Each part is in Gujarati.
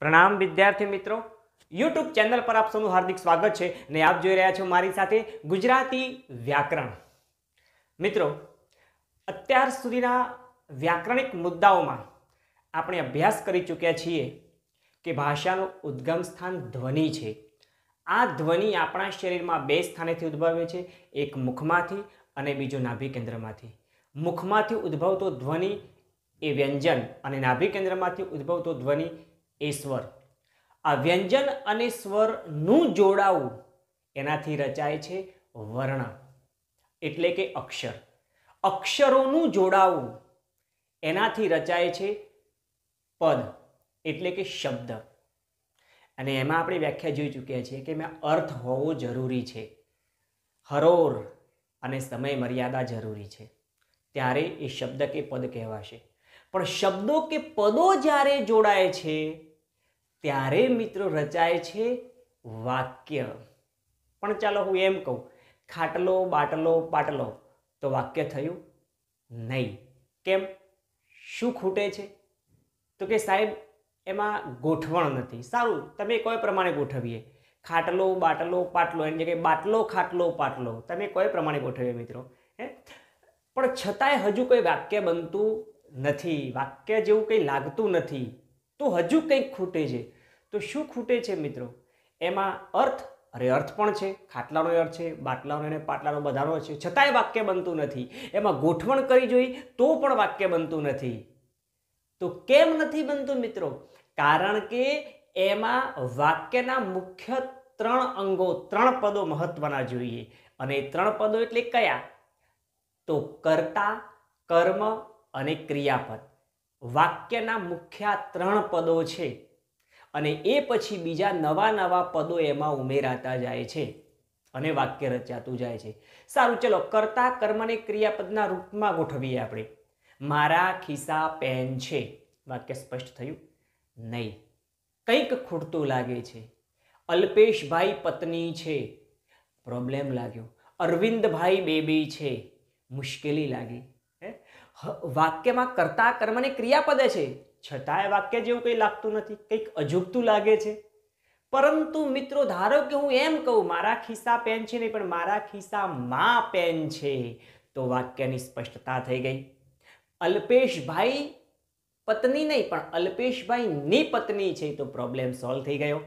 પ્રણામ વિદ્યાર્થી મિત્રો. યુટ્યુબ ચેનલ પર આપ સૌનું હાર્દિક સ્વાગત છે ને આપ જોઈ રહ્યા છો મારી સાથે ગુજરાતી વ્યાકરણ. મિત્રો, અત્યાર સુધીના વ્યાકરણિક મુદ્દાઓમાં આપણે અભ્યાસ કરી ચૂક્યા છીએ કે ભાષાનું ઉદ્ગમ સ્થાન ધ્વનિ છે. આ ધ્વનિ આપણા શરીરમાં બે સ્થાનેથી ઉદ્ભવે છે, એક મુખમાંથી અને બીજો નાભિ કેન્દ્રમાંથી. મુખમાંથી ઉદ્ભવતો ધ્વનિ એ વ્યંજન અને નાભિ કેન્દ્રમાંથી ઉદ્ભવતો ધ્વનિ એ સ્વર આ વ્યંજન અને સ્વરનું જોડાવું એનાથી રચાય છે વર્ણ એટલે કે અક્ષર. અક્ષરોનું જોડાવું એનાથી રચાય છે પદ, એટલે કે શબ્દ. અને એમાં આપણે વ્યાખ્યા જોઈ ચૂક્યા છીએ કે મેં અર્થ હોવો જરૂરી છે. હરોર અને સમય મર્યાદા જરૂરી છે. ત્યારે એ શબ્દ કે પદ કહેવાશે. પણ શબ્દો કે પદો જ્યારે જોડાય છે ત્યારે મિત્રો રચાય છે વાક્ય. પણ ચાલો હું એમ કહું, ખાટલો, બાટલો, પાટલો તો વાક્ય થયું નહીં. કેમ? શું ખૂટે છે? તો કે સાહેબ, એમાં ગોઠવણ નથી. સારું, તમે કોઈ પ્રમાણે ગોઠવીએ. ખાટલો, બાટલો, પાટલો એની જગ્યાએ બાટલો, ખાટલો, પાટલો, તમે કોઈ પ્રમાણે ગોઠવીએ મિત્રો, હે? પણ છતાંય હજુ કોઈ વાક્ય બનતું નથી. વાક્ય જેવું કંઈ લાગતું નથી. તો હજુ કંઈક ખૂટે છે. તો શું ખૂટે છે મિત્રો? એમાં અર્થ, અરે અર્થ પણ છે, ખાટલાનો અર્થ છે, બાટલાનો અને પાટલાનો બધાનો છે. છતાંય વાક્ય બનતું નથી. એમાં ગોઠવણ કરી જોઈ તો પણ વાક્ય બનતું નથી. તો કેમ નથી બનતું મિત્રો? કારણ કે એમાં વાક્યના મુખ્ય ત્રણ અંગો, ત્રણ પદો મહત્વના જોઈએ. અને ત્રણ પદો એટલે કયા? તો કર્તા, કર્મ અને ક્રિયાપદ. વાક્યના મુખ્ય ત્રણ પદો છે. અને એ પછી બીજા નવા નવા પદો એમાં ઉમેરાતા જાય છે. અને વાક્ય રચાતું જાય છે. સારું, ચલો, કર્તા કર્મને ક્રિયાપદના રૂપમાં ગોઠવીએ આપણે. મારા ખિસ્સા પેન છે. વાક્ય સ્પષ્ટ થયું? નહીં. કંઈક ખૂટતું લાગે છે. અલ્પેશભાઈ પત્ની છે. પ્રોબ્લેમ લાગ્યો. અરવિંદભાઈ બેબી છે. મુશ્કેલી લાગી. વાક્યમાં કર્તા કર્મને ક્રિયાપદ છે. છતાંય વાક્ય જેવું કંઈ લાગતું નથી, કંઈક અજુગતું લાગે છે. પરંતુ મિત્રો, ધારો કે હું એમ કહું, મારા ખિસ્સા પેન છે નહીં, પણ મારા ખિસ્સામાં પેન છે. તો વાક્યની સ્પષ્ટતા થઈ ગઈ. અલ્પેશભાઈ પત્ની નહીં, પણ અલ્પેશભાઈની પત્ની છે, તો પ્રોબ્લેમ સોલ્વ થઈ ગયો.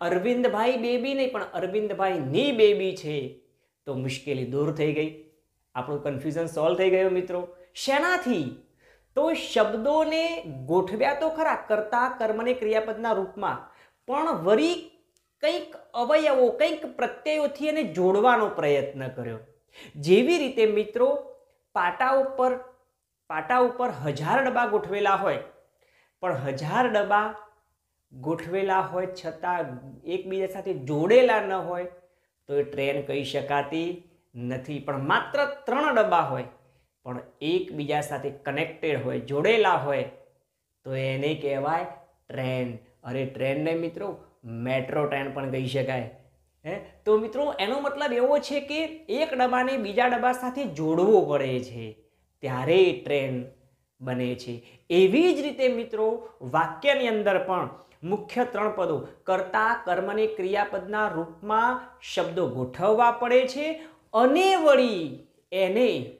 અરવિંદભાઈ બેબી નહીં, પણ અરવિંદભાઈની બેબી છે, તો મુશ્કેલી દૂર થઈ ગઈ. આપણું કન્ફ્યુઝન સોલ્વ થઈ ગયું મિત્રો. શેનાથી? તો શબ્દોને ગોઠવ્યા તો ખરા, કરતા, કર્મને, ક્રિયાપદના રૂપમાં. પણ વરી કંઈક અવયવો, કંઈક પ્રત્યયોથી એને જોડવાનો પ્રયત્ન કર્યો. જેવી રીતે મિત્રો પાટા ઉપર પાટા ઉપર હજાર ડબ્બા ગોઠવેલા હોય, પણ હજાર ડબ્બા ગોઠવેલા હોય છતાં એકબીજા સાથે જોડેલા ન હોય, તો એ ટ્રેન કહી શકાતી નથી. પણ માત્ર ત્રણ ડબ્બા હોય પણ એકબીજા સાથે કનેક્ટેડ હોય, જોડેલા હોય, તો એને કહેવાય ટ્રેન અરે ટ્રેનને મિત્રો મેટ્રો ટ્રેન પણ કહી શકાય. હે? તો મિત્રો, એનો મતલબ એવો છે કે એક ડબ્બાને બીજા ડબ્બા સાથે જોડવો પડે છે, ત્યારે ટ્રેન બને છે. એવી જ રીતે મિત્રો, વાક્યની અંદર પણ મુખ્ય ત્રણ પદો, કરતા, કર્મને, ક્રિયાપદના રૂપમાં શબ્દો ગોઠવવા પડે છે અને વળી એને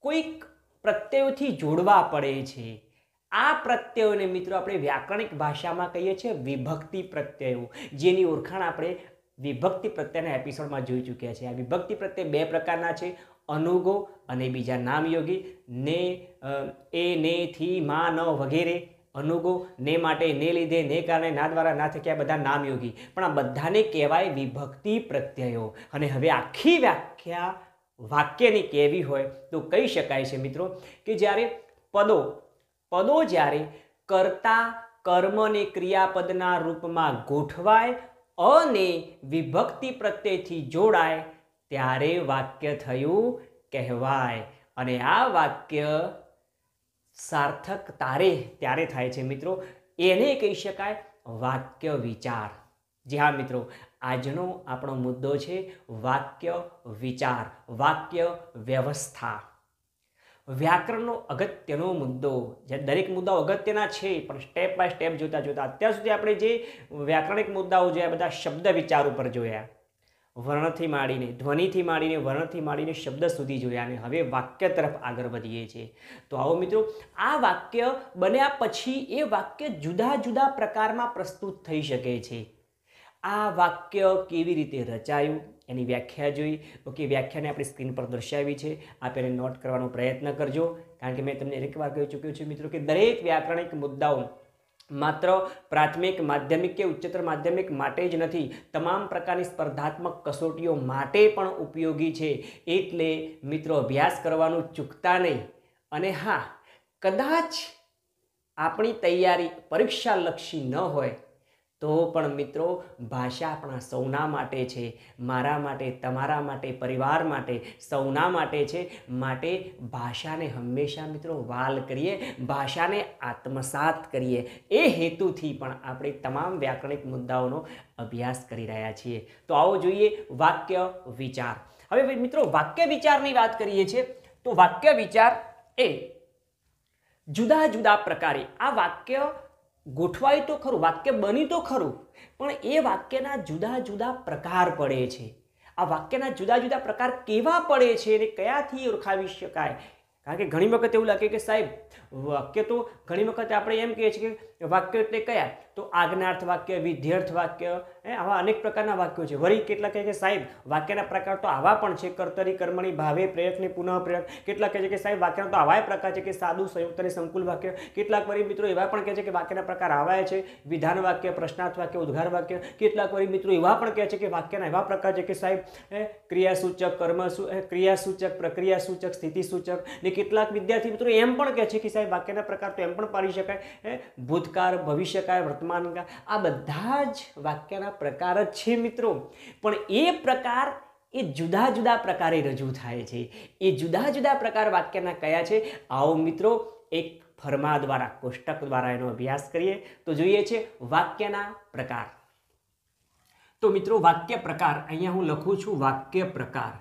કોઈક પ્રત્યયોથી જોડવા પડે છે. આ પ્રત્યયોને મિત્રો આપણે વ્યાકરણિક ભાષામાં કહીએ છીએ વિભક્તિ પ્રત્યયો, જેની ઓળખાણ આપણે વિભક્તિ પ્રત્યયના એપિસોડમાં જોઈ ચૂક્યા છીએ આ વિભક્તિ પ્રત્યય બે પ્રકારના છે, અનુગો અને બીજા નામયોગી. ને એ, ને, થી, મા, ન, વગેરે. અનુગો, ને માટે, ને લીધે, ને કારણે, ના દ્વારા, ના થક્યા બધા નામયોગી. પણ આ બધાને કહેવાય વિભક્તિ પ્રત્યયો. અને હવે આખી વ્યાખ્યા વાક્યની કહેવી હોય તો કહી શકાય છે મિત્રો કે જ્યારે પદો પદો જ્યારે કર્તા કર્મને ક્રિયાપદના રૂપમાં ગોઠવાય અને વિભક્તિ પ્રત્યેથી જોડાય, ત્યારે વાક્ય થયું કહેવાય. અને આ વાક્ય સાર્થક તારે ત્યારે થાય છે મિત્રો. એને કહી શકાય વાક્ય વિચાર. જી હા મિત્રો આજનો આપણો મુદ્દો છે વાક્ય વિચાર, વાક્ય વ્યવસ્થા. વ્યાકરણનો અગત્યનો મુદ્દો, જે દરેક મુદ્દાઓ અગત્યના છે, પણ સ્ટેપ બાય સ્ટેપ જોતા જોતા અત્યાર સુધી આપણે જે વ્યાકરણિક મુદ્દાઓ જોયા, બધા શબ્દ વિચાર ઉપર જોયા. વર્ણથી માંડીને, ધ્વનિથી માંડીને, વર્ણથી માંડીને શબ્દ સુધી જોયા અને હવે વાક્ય તરફ આગળ વધીએ છીએ. તો આવો મિત્રો, આ વાક્ય બન્યા પછી એ વાક્ય જુદા જુદા પ્રકારમાં પ્રસ્તુત થઈ શકે છે. આ વાક્ય કેવી રીતે રચાયું? એની વ્યાખ્યા જોઈ. ઓકે, વ્યાખ્યાને આપણી સ્ક્રીન પર દર્શાવી છે. આપ એને નોટ કરવાનો પ્રયત્ન કરજો. કારણ કે મેં તમને એક વાર કહી ચૂક્યો છું મિત્રો કે દરેક વ્યાકરણિક મુદ્દાઓ માત્ર પ્રાથમિક, માધ્યમિક કે ઉચ્ચતર માધ્યમિક માટે જ નથી, તમામ પ્રકારની સ્પર્ધાત્મક કસોટીઓ માટે પણ ઉપયોગી છે. એટલે મિત્રો, અભ્યાસ કરવાનું ચૂકતા નહીં. અને હા, કદાચ આપણી તૈયારી પરીક્ષાલક્ષી ન હોય તો પણ મિત્રો, ભાષા આપણા સૌના માટે છે, મારા માટે, તમારા માટે, પરિવાર માટે સૌના માટે છે. માટે ભાષાને હંમેશા મિત્રો વાલ કરીએ, ભાષાને આત્મસાત કરીએ. એ હેતુથી પણ આપણે તમામ વ્યાકરણિક મુદ્દાઓનો અભ્યાસ કરી રહ્યા છીએ. તો આવો જોઈએ વાક્ય વિચાર. હવે મિત્રો, વાક્ય વિચારની વાત કરીએ છીએ, તો વાક્ય વિચાર એ જુદા જુદા પ્રકારે આ વાક્ય ગોઠવાય તો ખરું, વાક્ય બની તો ખરું, પણ એ વાક્યના જુદા જુદા પ્રકાર પડે છે. આ વાક્યના જુદા જુદા પ્રકાર કેવા પડે છે અને કયાથી ઓળખાવી શકાય? કારણ કે ઘણી વખત એવું લાગે કે સાહેબ વાક્ય તો ઘણી વખત આપણે એમ કહીએ છીએ કે વાક્ય એટલે કયા? તો આજ્ઞાર્થ વાક્ય, વિધ્યર્થ વાક્ય એ આવા અનેક પ્રકારના વાક્યો છે. વળી કેટલાક કહે કે સાહેબ, વાક્યના પ્રકાર તો આવા પણ છે. કર્તરી, કર્મણી, ભાવે, પ્રયત્ને પુનઃ પ્રયત્ન કેટલાક કહે છે કે, સાહેબ, વાક્યના તો આવાય પ્રકાર છે કે સાદું, સંયુક્ત અને સંકુલ વાક્ય. કેટલાક વળી મિત્રો એવા પણ કહે છે કે, વાક્યના પ્રકાર આવા છે. વિધાન વાક્ય, પ્રશ્નાર્થ વાક્ય ઉદ્ગાર વાક્ય. કેટલાક વળી મિત્રો એવા પણ કહે છે કે, વાક્યના એવા પ્રકાર છે કે, સાહેબ ક્રિયાસૂચક, કર્મ ક્રિયાસૂચક, પ્રક્રિયાસૂચક, સ્થિતિસૂચક. ને કેટલાક વિદ્યાર્થી મિત્રો એમ પણ કહે છે કે સાહેબ વાક્યના પ્રકાર તો એમ પણ પાડી શકાય ભૂતકાળ, ભવિષ્યકાળ, વર્તમાનકાળ, આ બધા જ વાક્યના પ્રકાર જ છે મિત્રો. પણ એ પ્રકાર એ જુદા જુદા પ્રકારે રજૂ થાય છે. એ જુદા જુદા પ્રકાર વાક્યના કયા છે? આવો મિત્રો, એક ફરમા દ્વારા કોષ્ટક દ્વારા એનો અભ્યાસ કરીએ તો જોઈએ છે વાક્યના પ્રકાર. તો મિત્રો, વાક્ય પ્રકાર, અહીંયા હું લખું છું વાક્ય પ્રકાર.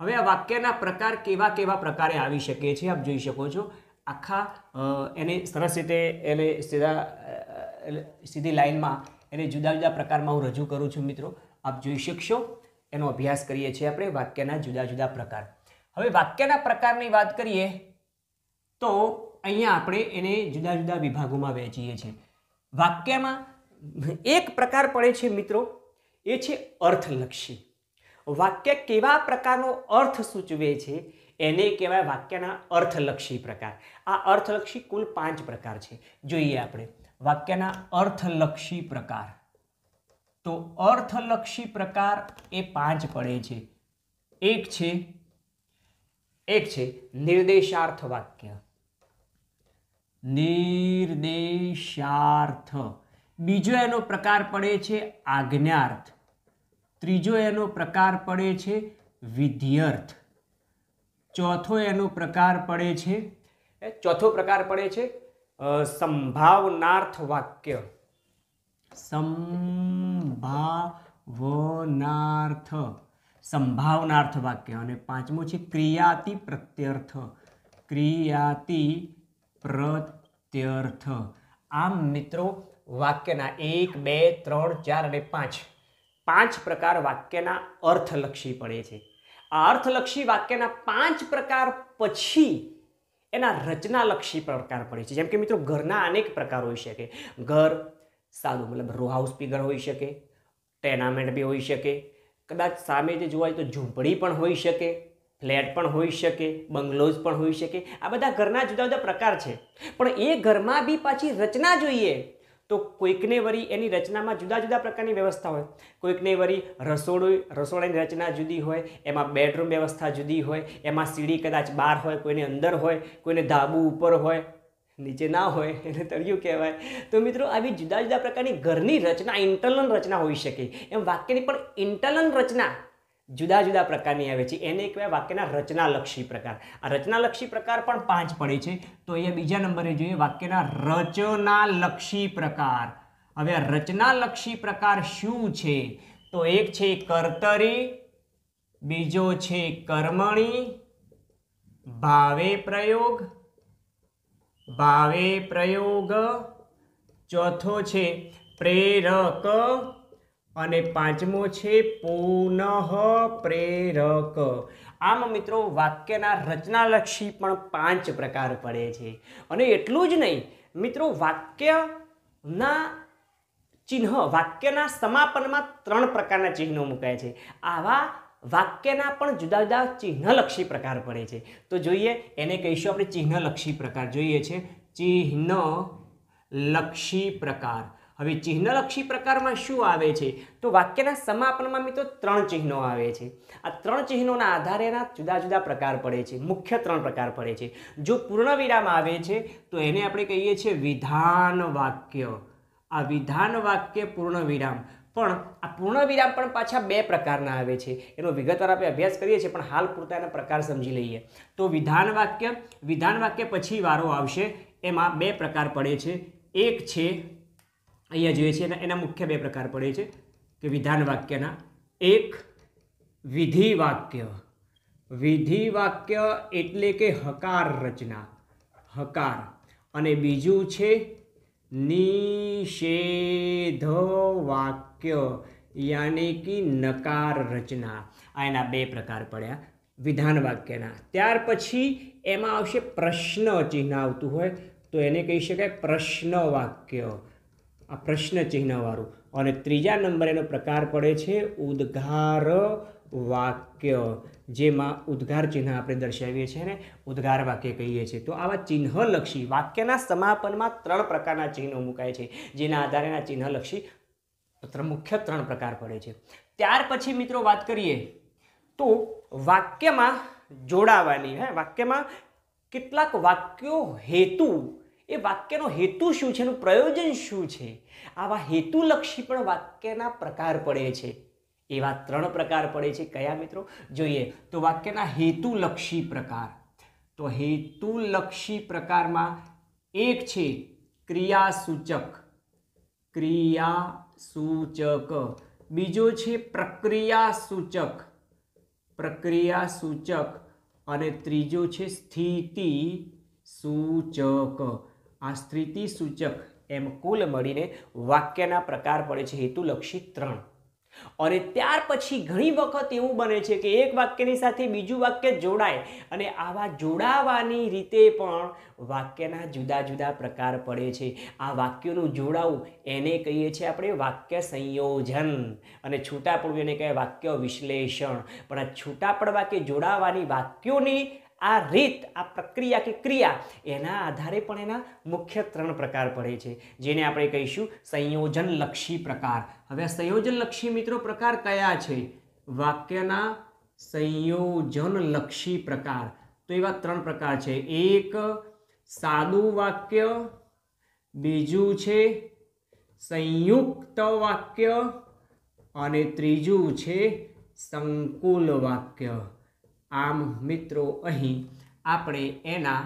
હવે આ વાક્યના પ્રકાર કેવા કેવા પ્રકારે આવી શકે છે, આપ જોઈ શકો છો. આખા એને સરસ રીતે એને સીધા સીધી લાઈનમાં એને જુદા જુદા પ્રકારમાં હું રજૂ કરું છું મિત્રો. આપ જોઈ શકશો. એનો અભ્યાસ કરીએ છીએ આપણે વાક્યના જુદા જુદા પ્રકાર. હવે વાક્યના પ્રકારની વાત કરીએ તો અહીંયા આપણે એને જુદા જુદા વિભાગોમાં વહેંચીએ છીએ. વાક્યમાં એક પ્રકાર પડે છે મિત્રો, એ છે અર્થલક્ષી. વાક્ય કેવા પ્રકારનો અર્થ સૂચવે છે? એને કહેવાય વાક્યના અર્થલક્ષી પ્રકાર. આ અર્થલક્ષી કુલ પાંચ પ્રકાર છે. જોઈએ આપણે. વાક્યના અર્થલક્ષી પ્રકાર. તો અર્થલક્ષી પ્રકાર એ પાંચ પડે છે. એક છે એક છે નિર્દેશાર્થ વાક્ય. નિર્દેશાર્થ. બીજો એનો પ્રકાર પડે છે આજ્ઞાર્થ. ત્રીજો એનો પ્રકાર પડે છે વિધ્યર્થ. ચોથો એનો પ્રકાર પડે છે? ચોથો પ્રકાર પડે છે સંભાવનાર્થ વાક્ય. સંભાવનાર્થ. સંભાવનાર્થ વાક્ય. અને પાંચમું છે ક્રિયાતિ પ્રત્યર્થ. ક્રિયાતિ પ્રત્યર્થ. આમ મિત્રો વાક્યના એક બે ત્રણ ચાર અને પાંચ. પાંચ પ્રકાર વાક્યના અર્થલક્ષી પડે છે. આ અર્થલક્ષી વાક્યના પાંચ પ્રકાર પછી એના રચનાલક્ષી પ્રકાર પડે છે. જેમ કે મિત્રો, ઘરના અનેક પ્રકાર હોઈ શકે. ઘર સાદું, મતલબ રો હાઉસ બી હોઈ શકે ટેનામેન્ટ બી હોઈ શકે, કદાચ સામે જે જોવા તો ઝૂંપડી પણ હોઈ શકે, ફ્લેટ પણ હોઈ શકે, બંગલોઝ પણ હોઈ શકે. આ બધા ઘરના જુદા જુદા પ્રકાર છે. પણ એ ઘરમાં બી પાછી રચના જોઈએ. તો કોઈકને વળી એની રચનામાં જુદા જુદા પ્રકારની વ્યવસ્થા હોય. કોઈકને વળી રસોડું, રસોડાની રચના જુદી હોય, એમાં બેડરૂમ વ્યવસ્થા જુદી હોય, એમાં સીડી કદાચ બહાર હોય, કોઈને અંદર હોય, કોઈને ધાબુ ઉપર હોય, નીચે ના હોય, એને તળિયું કહેવાય. તો મિત્રો, આવી જુદા જુદા પ્રકારની ઘરની રચના ઇન્ટરનલ રચના હોઈ શકે. એમ વાક્યની પણ ઇન્ટરનલ રચના જુદા જુદા પ્રકારની આવે છે. એને કહેવાય વાક્યના રચનાલક્ષી પ્રકાર. આ રચનાલક્ષી પ્રકાર પણ પાંચ પડે છે. તો અહીંયા બીજા નંબરે જોઈએ વાક્યના રચનાલક્ષી પ્રકાર. હવે આ રચનાલક્ષી પ્રકાર શું છે? તો એક છે કર્તરી, બીજો છે કર્મણી, ભાવે પ્રયોગ ભાવે પ્રયોગ, ચોથો છે પ્રેરક અને પાંચમો છે પુનઃ પ્રેરક. આમ મિત્રો, વાક્યના રચનાલક્ષી પણ પાંચ પ્રકાર પડે છે. અને એટલું જ નહીં, મિત્રો, વાક્યના ચિહ્ન, વાક્યના સમાપનમાં ત્રણ પ્રકારના ચિહ્નો મુકાય છે. આવા વાક્યના પણ જુદા જુદા ચિહ્નલક્ષી પ્રકાર પડે છે. તો જોઈએ, એને કહીશું આપણે ચિહ્નલક્ષી પ્રકાર. જોઈએ છે ચિહ્ન લક્ષી પ્રકાર. હવે ચિહ્નલક્ષી પ્રકારમાં શું આવે છે? તો વાક્યના સમાપનમાં મિત્રો ત્રણ ચિહ્નો આવે છે. આ ત્રણ ચિહ્નોના આધારેના જુદા જુદા પ્રકાર પડે છે. મુખ્ય ત્રણ પ્રકાર પડે છે. જો પૂર્ણ વિરામ આવે છે, તો એને આપણે કહીએ છીએ વિધાન વાક્ય. આ વિધાન વાક્ય પૂર્ણ વિરામ પણ આ પૂર્ણ વિરામ પણ પાછા બે પ્રકારના આવે છે. એનો વિગતવાર આપણે અભ્યાસ કરીએ છીએ, પણ હાલ પૂરતા એના પ્રકાર સમજી લઈએ. તો વિધાન વાક્ય વિધાન વાક્ય પછી વારો આવશે. એમાં બે પ્રકાર પડે છે. એક છે અહીંયા જોઈએ છીએ એના મુખ્ય બે પ્રકાર પડે છે, કે વિધાન વાક્યના. એક વિધિ વાક્ય વિધિ વાક્ય એટલે કે હકાર રચના, હકાર. અને બીજું છે નિષેધ વાક્ય યાની કે નકાર રચના. આ એના બે પ્રકાર પડ્યા વિધાન વાક્યના. ત્યાર પછી એમાં આવશે પ્રશ્ન ચિહ્ન આવતું હોય, તો એને કહી શકાય પ્રશ્ન વાક્ય. આ પ્રશ્ન ચિહ્નવાળું. અને ત્રીજા નંબર એનો પ્રકાર પડે છે ઉદ્ગાર વાક્ય, જેમાં ઉદ્ગાર ચિહ્ન આપણે દર્શાવીએ છીએ ને, ઉદ્ગાર વાક્ય કહીએ છીએ. તો આવા ચિહ્નલક્ષી વાક્યના સમાપનમાં ત્રણ પ્રકારના ચિહ્નો મુકાય છે, જેના આધારે એના ચિહ્નલક્ષી મુખ્ય ત્રણ પ્રકાર પડે છે. ત્યાર પછી મિત્રો વાત કરીએ તો વાક્યમાં જોડાવાની, હે, વાક્યમાં કેટલાક વાક્યો હેતુ એ વાક્યનો હેતુ શું છે? એનું પ્રયોજન શું છે? આવા હેતુલક્ષી પણ વાક્યના પ્રકાર પડે છે. એવા ત્રણ પ્રકાર પડે છે. કયા મિત્રો? જોઈએ તો વાક્યના હેતુલક્ષી પ્રકાર. તો હેતુલક્ષી પ્રકારમાં એક છે ક્રિયાસૂચક. ક્રિયા સૂચક બીજો છે પ્રક્રિયા સૂચક પ્રક્રિયા સૂચક અને ત્રીજો છે સ્થિતિ સૂચક આ સ્થિતિ સૂચક એમ કુલ મળીને વાક્યના પ્રકાર પડે છે હેતુલક્ષી ત્રણ. અને ત્યાર પછી ઘણી વખત એવું બને છે કે એક વાક્યની સાથે બીજું વાક્ય જોડાય અને આવા જોડાવાની રીતે પણ વાક્યના જુદા જુદા પ્રકાર પડે છે. આ વાક્યોનું જોડાવું એને કહીએ છીએ આપણે વાક્ય સંયોજન. અને છૂટા પડવું એને કહેવાય વાક્ય વિશ્લેષણ. પણ આ છૂટા પડવા કે જોડાવાની વાક્યોની આ રીત, આ પ્રક્રિયા કે ક્રિયા, એના આધારે પણ એના મુખ્ય ત્રણ પ્રકાર પડે છે. જેને આપણે કહીશું સંયોજનલક્ષી પ્રકાર. હવે આ સંયોજનલક્ષી મિત્રો પ્રકાર કયા છે? વાક્યના સંયોજનલક્ષી પ્રકાર. તો એવા ત્રણ પ્રકાર છે. એક, સાદું વાક્ય. બીજું છે સંયુક્ત વાક્ય. અને ત્રીજું છે સંકુલ વાક્ય. આમ મિત્રો અહીં આપણે એના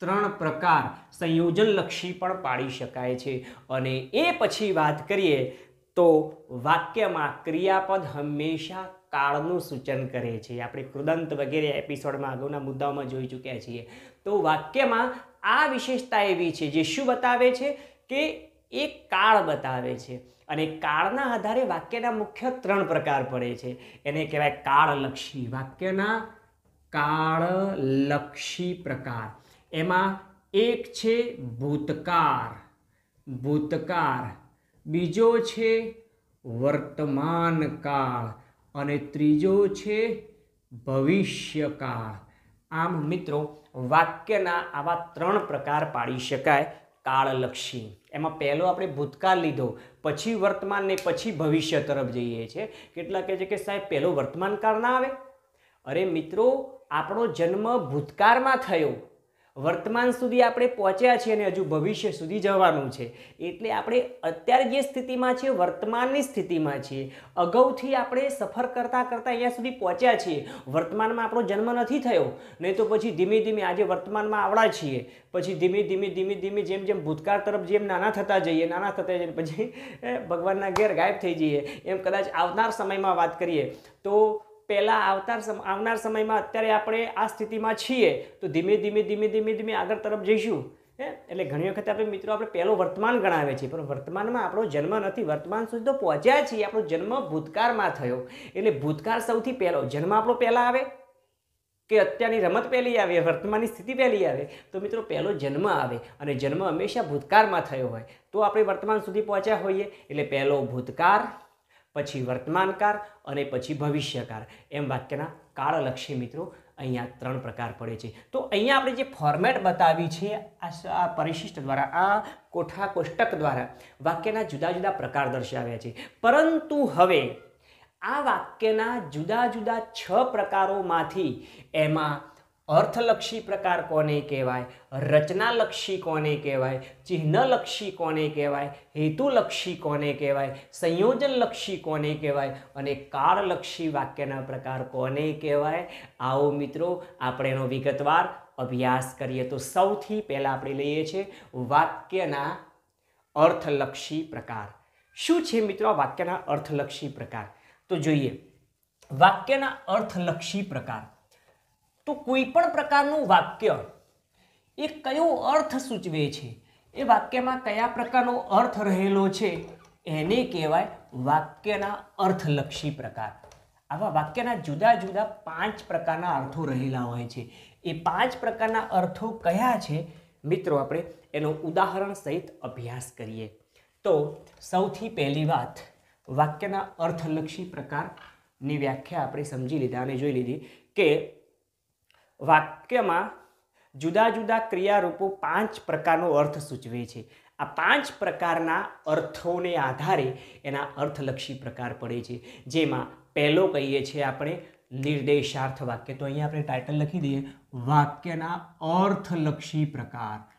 ત્રણ પ્રકાર સંયોજનલક્ષી પણ પાડી શકાય છે. અને એ પછી વાત કરીએ તો વાક્યમાં ક્રિયાપદ હંમેશા કાળનું સૂચન કરે છે. આપણે કૃદંત વગેરે એપિસોડમાં આગળના મુદ્દાઓમાં જોઈ ચૂક્યા છીએ. તો વાક્યમાં આ વિશેષતા એવી છે, જે શું બતાવે છે કે એ કાળ બતાવે છે. અને કાળના આધારે વાક્યના મુખ્ય ત્રણ પ્રકાર પડે છે. એને કહેવાય કાળલક્ષી. વાક્યના કાળલક્ષી પ્રકાર. એમાં એક છે ભૂતકાળ ભૂતકાળ બીજો છે વર્તમાન કાળ અને ત્રીજો છે ભવિષ્યકાળ. આમ મિત્રો, વાક્યના આવા ત્રણ પ્રકાર પાડી શકાય કાળલક્ષી. એમાં પહેલો આપણે ભૂતકાળ લીધો, પછી વર્તમાન ને પછી ભવિષ્ય તરફ જઈએ છીએ. કેટલા કહે છે કે સાહેબ, પહેલો વર્તમાન કાળ ના આવે? અરે મિત્રો, આપણો જન્મ ભૂતકાળમાં થયો. વર્તમાન સુધી આપણે પહોંચ્યા છીએ અને હજુ ભવિષ્ય સુધી જવાનું છે. એટલે આપણે અત્યારે જે સ્થિતિમાં છીએ, વર્તમાનની સ્થિતિમાં છીએ. અગાઉથી આપણે સફર કરતાં કરતાં અહીંયા સુધી પહોંચ્યા છીએ. વર્તમાનમાં આપણો જન્મ નથી થયો. નહીં તો પછી ધીમે ધીમે આજે વર્તમાનમાં આવડા છીએ. પછી ધીમે ધીમે ધીમે ધીમે જેમ જેમ ભૂતકાળ તરફ જેમ નાના થતા જઈએ, નાના થતા જઈએ, પછી ભગવાનના ઘેર ગાયબ થઈ જઈએ. એમ કદાચ આવનાર સમયમાં વાત કરીએ તો પહેલાં આવતા સમ, આવનાર સમયમાં અત્યારે આપણે આ સ્થિતિમાં છીએ, તો ધીમે ધીમે ધીમે ધીમે ધીમે આગળ તરફ જઈશું. હે? એટલે ઘણી વખત આપણે મિત્રો આપણે પહેલો વર્તમાન ગણાવે છે, પણ વર્તમાનમાં આપણો જન્મ નથી. વર્તમાન સુધી તો પહોંચ્યા છીએ, આપણો જન્મ ભૂતકાળમાં થયો. એટલે ભૂતકાળ સૌથી પહેલો, જન્મ આપણો પહેલાં આવે કે અત્યારની રમત પહેલી આવે, વર્તમાનની સ્થિતિ પહેલી આવે? તો મિત્રો પહેલો જન્મ આવે અને જન્મ હંમેશા ભૂતકાળમાં થયો હોય. તો આપણે વર્તમાન સુધી પહોંચ્યા હોઈએ. એટલે પહેલો ભૂતકાળ પછી વર્તમાનકાળ અને પછી ભવિષ્યકાળ એમ વાક્યના કાળલક્ષી મિત્રો અહીંયા ત્રણ પ્રકાર પડે છે. તો અહીંયા આપણે જે ફોર્મેટ બતાવી છે, આ આ પરિશિષ્ટ દ્વારા, આ કોઠા કોષ્ટક દ્વારા વાક્યના જુદા જુદા પ્રકાર દર્શાવ્યા છે. પરંતુ હવે આ વાક્યના જુદા જુદા છ પ્રકારોમાંથી એમાં અર્થલક્ષી પ્રકાર કોને કહેવાય? રચનાલક્ષી કોને કહેવાય? ચિહ્નલક્ષી કોને કહેવાય? હેતુલક્ષી કોને કહેવાય? સંયોજનલક્ષી કોને કહેવાય? અને કાળલક્ષી વાક્યના પ્રકાર કોને કહેવાય? આવો મિત્રો, આપણે એનો વિગતવાર અભ્યાસ કરીએ. તો સૌથી પહેલાં આપણે લઈએ છીએ વાક્યના અર્થલક્ષી પ્રકાર. શું છે મિત્રો વાક્યના અર્થલક્ષી પ્રકાર? તો જોઈએ. વાક્યના અર્થલક્ષી પ્રકાર. તો કોઈ પણ પ્રકારનું વાક્ય એ કયો અર્થ સૂચવે છે? એ વાક્યમાં કયા પ્રકારનો અર્થ રહેલો છે? એને કહેવાય વાક્યના અર્થલક્ષી પ્રકાર. આવા વાક્યના જુદા જુદા પાંચ પ્રકારના અર્થો રહેલા હોય છે. એ પાંચ પ્રકારના અર્થો કયા છે? મિત્રો, આપણે એનો ઉદાહરણ સહિત અભ્યાસ કરીએ. તો સૌથી પહેલી વાત, વાક્યના અર્થલક્ષી પ્રકારની વ્યાખ્યા આપણે સમજી લીધા અને જોઈ લીધી કે વાક્યમાં જુદા જુદા ક્રિયારૂપો પાંચ પ્રકારનો અર્થ સૂચવે છે. આ પાંચ પ્રકારના અર્થોને આધારે એના અર્થલક્ષી પ્રકાર પડે છે. જેમાં પહેલો કહીએ છીએ આપણે નિર્દેશાર્થ વાક્ય. તો અહીંયા આપણે ટાઇટલ લખી દઈએ. વાક્યના અર્થલક્ષી પ્રકાર.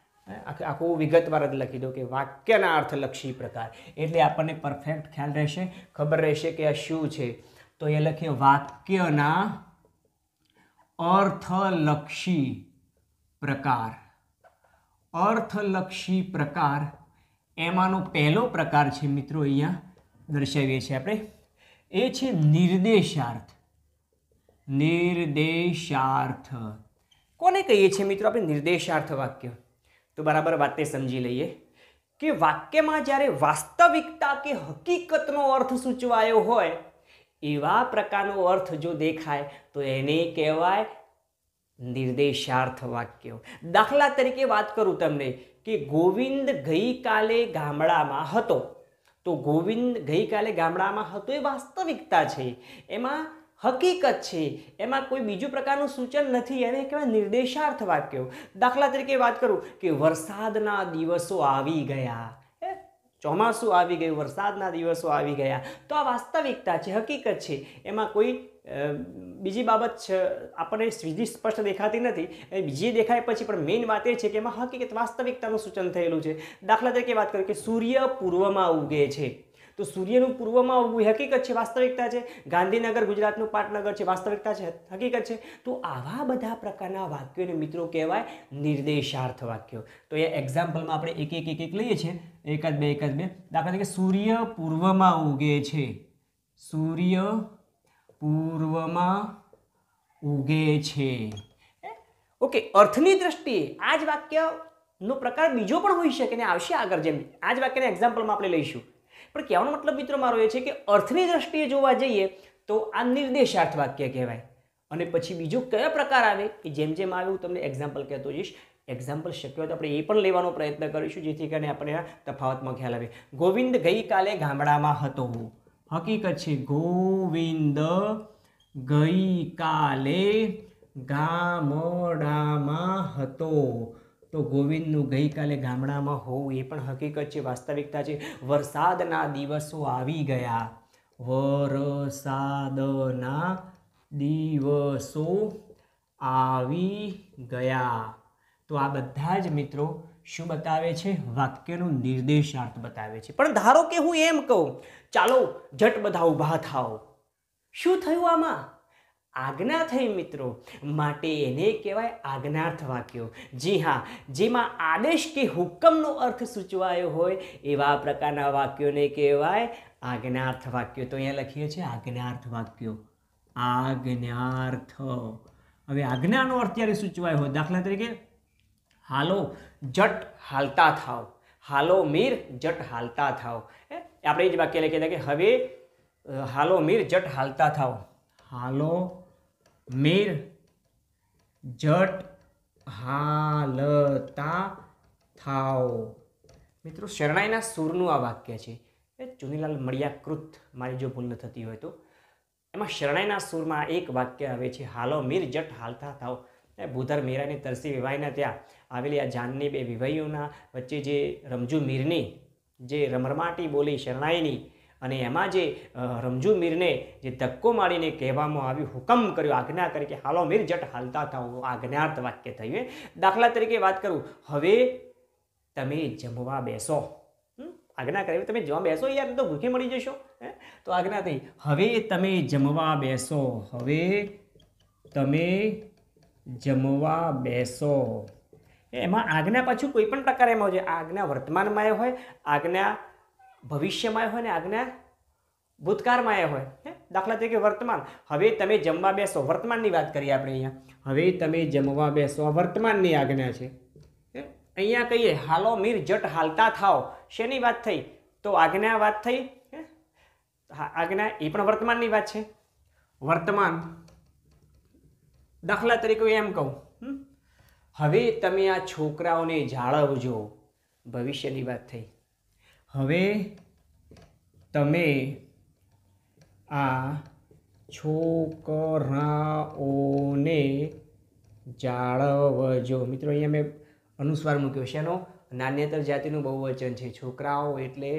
આખે- વિગતવાર જ લખી દો કે વાક્યના અર્થલક્ષી પ્રકાર. એટલે આપણને પરફેક્ટ ખ્યાલ રહેશે. ખબર રહેશે કે આ શું છે. તો એ લખીએ, વાક્યના અર્થલક્ષી પ્રકાર. અર્થલક્ષી પ્રકાર એમાંનો પહેલો પ્રકાર છે મિત્રો અહીંયા દર્શાવીએ છીએ આપણે. એ છે નિર્દેશાર્થ. નિર્દેશાર્થ. કોને કહીએ છીએ મિત્રો આપણે નિર્દેશાર્થ વાક્ય? તો બરાબર વાતે સમજી લઈએ કે વાક્યમાં જ્યારે વાસ્તવિકતા કે હકીકતનો અર્થ સૂચવાયો હોય એવા પ્રકારનો અર્થ જો દેખાય, તો એને કહેવાય નિર્દેશાર્થ વાક્યો. દાખલા તરીકે વાત કરું તમને કે ગોવિંદ ગઈકાલે ગામડામાં હતો. તો ગોવિંદ ગઈકાલે ગામડામાં હતો એ વાસ્તવિકતા છે. એમાં હકીકત છે. એમાં કોઈ બીજું પ્રકારનું સૂચન નથી. એને કહેવાય નિર્દેશાર્થ વાક્યો. દાખલા તરીકે વાત કરું કે વરસાદના દિવસો આવી ગયા? ચોમાસું આવી ગયું, વરસાદના દિવસો આવી ગયા. તો આ વાસ્તવિકતા છે, હકીકત છે. એમાં કોઈ બીજી બાબત છે, આપણને સીધી સ્પષ્ટ દેખાતી નથી. એ બીજી દેખાય પછી પણ મેઇન વાત એ છે કે એમાં હકીકત વાસ્તવિકતાનું સૂચન થયેલું છે. દાખલા તરીકે વાત કરું કે સૂર્ય પૂર્વમાં ઉગે છે. તો સૂર્યનું પૂર્વમાં ઉગવું હકીકત છે, વાસ્તવિકતા છે. ગાંધીનગર ગુજરાતનું પાટનગર છે, વાસ્તવિકતા છે, હકીકત છે. તો આવા બધા પ્રકારના વાક્યોને મિત્રો કહેવાય નિર્દેશાર્થ વાક્યો. તો એ એક્ઝામ્પલમાં આપણે એક એક એક એક લઈએ છીએ. એકાદ બે એકાદ બે. દાખલા તરીકે સૂર્ય પૂર્વમાં ઉગે છે. સૂર્ય પૂર્વમાં ઉગે છે. ઓકે, અર્થની દ્રષ્ટિએ આ જ વાક્યનો પ્રકાર બીજો પણ હોઈ શકે ને આવશે આગળ જેમ. આ જ વાક્યના એક્ઝામ્પલમાં આપણે લઈશું. પણ કહેવાનો મતલબ મિત્રો મારો એ છે કે અર્થની દ્રષ્ટિએ જોવા જઈએ તો આ નિર્દેશાર્થ વાક્ય કહેવાય. અને પછી બીજો કયો પ્રકાર આવે? કે જેમ જેમ આવે હું તમને એક્ઝામ્પલ કહેતો જઈશ. એક્ઝામ્પલ શક્ય હોય તો આપણે એ પણ લેવાનો પ્રયત્ન કરીશું, જેથી કરીને આપણે આ તફાવતમાં ખ્યાલ આવે. ગોવિંદ ગઈકાલે ગામડામાં હતો હકીકત છે, ગોવિંદ ગઈકાલે ગામડામાં હતો. તો ગોવિંદનું ગઈકાલે ગામડામાં હોવું એ પણ હકીકત છે, વાસ્તવિકતા છે. વરસાદના દિવસો આવી ગયા. વરસાદના દિવસો આવી ગયા. તો આ બધા જ મિત્રો શું બતાવે છે? વાક્યનું નિર્દેશાર્થ બતાવે છે. પણ ધારો કે હું એમ કહું, ચાલો, જટ બધા ઊભા થાઓ. શું થયું આમાં? આજ્ઞા થઈ મિત્રો. માટે એને કહેવાય આજ્ઞાર્થ વાક્યો. જી હા, જેમાં આદેશ કે હુકમનો અર્થ સૂચવાયો હોય, એવા પ્રકારના વાક્યોને કહેવાય આજ્ઞાર્થ વાક્યો. તો અહીંયા લખીએ છીએ આજ્ઞાર્થ વાક્યો. આજ્ઞાર્થ. હવે આજ્ઞાનો અર્થ ત્યારે સૂચવાયો હોય, દાખલા તરીકે, હાલો, જટ હાલતા થાવ. હાલો, મીર, જટ હાલતા થાવ? આપણે એ જ વાક્ય લખીએ કે હવે હાલો, મીર, જટ હાલતા થાવ. હાલો મીર, જટ, હાલતા થાવ મિત્રો, શરણાઈના સૂરનું આ વાક્ય છે. એ ચુનીલાલ મળિયાકૃત મારી જો ભૂલ ન થતી હોય તો. એમાં શરણાઈના સૂરમાં એક વાક્ય આવે છે, હાલો મીર, જટ, હાલતા એ ભૂધર મીરાની તરસી વિવાહીના ત્યાં આવેલી આ જાનની બે વિવાહીઓના વચ્ચે જે રમજુ મીરની, જે રમરમાટી બોલી શરણાઈની અને એમાં જે રમજુ મીરને જે ધક્કો મારીને કહેવામાં આવ્યું, હુકમ કર્યો, આજ્ઞા કરી કે, હાલો મીર, જટ હાલતા થાવ આજ્ઞાર્થ વાક્ય થયું. દાખલા તરીકે વાત કરું, હવે તમે જમવા બેસો? આજ્ઞા કરી તમે જમવા બેસો યાર, તો ભૂખે મળી જશો હે? તો આજ્ઞા થઈ, હવે તમે જમવા બેસો, હવે તમે જમવા બેસો એમાં આજ્ઞા પાછું કોઈ પણ પ્રકારે એમાં હોય આજ્ઞા વર્તમાનમાં હોય, આજ્ઞા ભવિષ્યમાં હોય ને આજ્ઞા ભૂતકાળમાં હોય, હે? દાખલા તરીકે વર્તમાન. હવે તમે જમવા બેસો. વર્તમાનની વાત કરીએ આપણે અહીંયા. હવે તમે જમવા બેસો. વર્તમાનની આજ્ઞા છે? અહીંયા કહીએ, હાલો મીર, જટ હાલતા થાઓ. શેની વાત થઈ? તો આજ્ઞા વાત થઈ આજ્ઞા એ પણ વર્તમાનની વાત છે. વર્તમાન. દાખલા તરીકે એમ કહું? હવે તમે આ છોકરાઓને જાળવજો. ભવિષ્યની વાત થઈ. હવે તમે આ છોકરાઓને જાળવજો. મિત્રો, અહીંયા મેં અનુસ્વાર મૂક્યો શેનો નાન્યતર જાતિનું બહુવચન છે. છોકરાઓ એટલે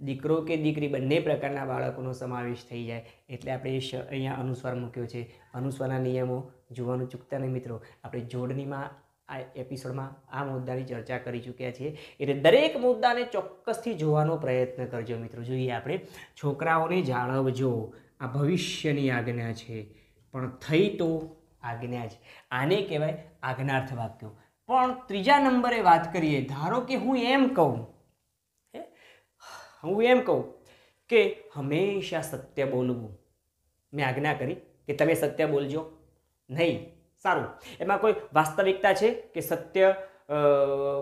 દીકરો કે દીકરી બંને પ્રકારના બાળકોનો સમાવેશ થઈ જાય એટલે આપણે અહીંયા અનુસ્વાર મૂક્યો છે. અનુસ્વારના નિયમો જોવાનું ચૂકતા નહીં મિત્રો. આપણે જોડણીમાં આ એપિસોડમાં આ મુદ્દાની ચર્ચા કરી ચૂક્યા છીએ. એટલે દરેક મુદ્દાને ચોક્કસથી જોવાનો પ્રયત્ન કરજો મિત્રો. જોઈએ આપણે, છોકરાઓને જાળવજો. આ ભવિષ્યની આજ્ઞા છે. પણ થઈ તો આજ્ઞા જ. આને કહેવાય આજ્ઞાર્થ વાક્યો. પણ ત્રીજા નંબરે વાત કરીએ, ધારો કે હું એમ કહું, હે? હું એમ કહું કે હંમેશા સત્ય બોલવું. મેં આજ્ઞા કરી કે તમે સત્ય બોલજો. નહીં. સારું. એમાં કોઈ વાસ્તવિકતા છે કે સત્ય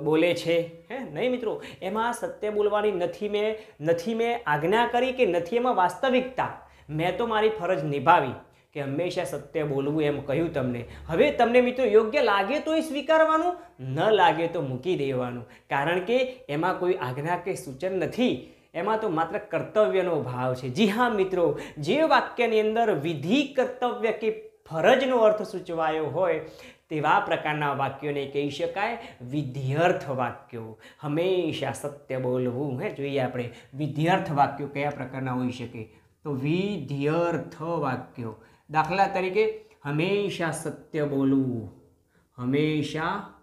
બોલે છે? હે? નહીં મિત્રો. એમાં સત્ય બોલવાની નથી મેં નથી મેં આજ્ઞા કરી કે નથી એમાં વાસ્તવિકતા? મેં તો મારી ફરજ નિભાવી કે હંમેશા સત્ય બોલવું એમ કહ્યું તમને. હવે તમને મિત્રો યોગ્ય લાગે તો એ સ્વીકારવાનું, ન લાગે તો મૂકી દેવાનું. કારણ કે એમાં કોઈ આજ્ઞા કે સૂચન નથી. એમાં તો માત્ર કર્તવ્યનો ભાવ છે. જી હા મિત્રો, જે વાક્યની અંદર વિધિ કર્તવ્ય કે ફરજનો અર્થ સૂચવાયો હોય તેવા પ્રકારના વાક્યોને કહી શકાય. વિધ્યર્થ વાક્યો. હંમેશા સત્ય બોલવું, હે, જોઈએ આપણે. વિધ્યર્થ વાક્યો કયા પ્રકારના હોઈ શકે? તો વિધ્યર્થ વાક્યો. દાખલા તરીકે, હંમેશા સત્ય બોલવું. હંમેશા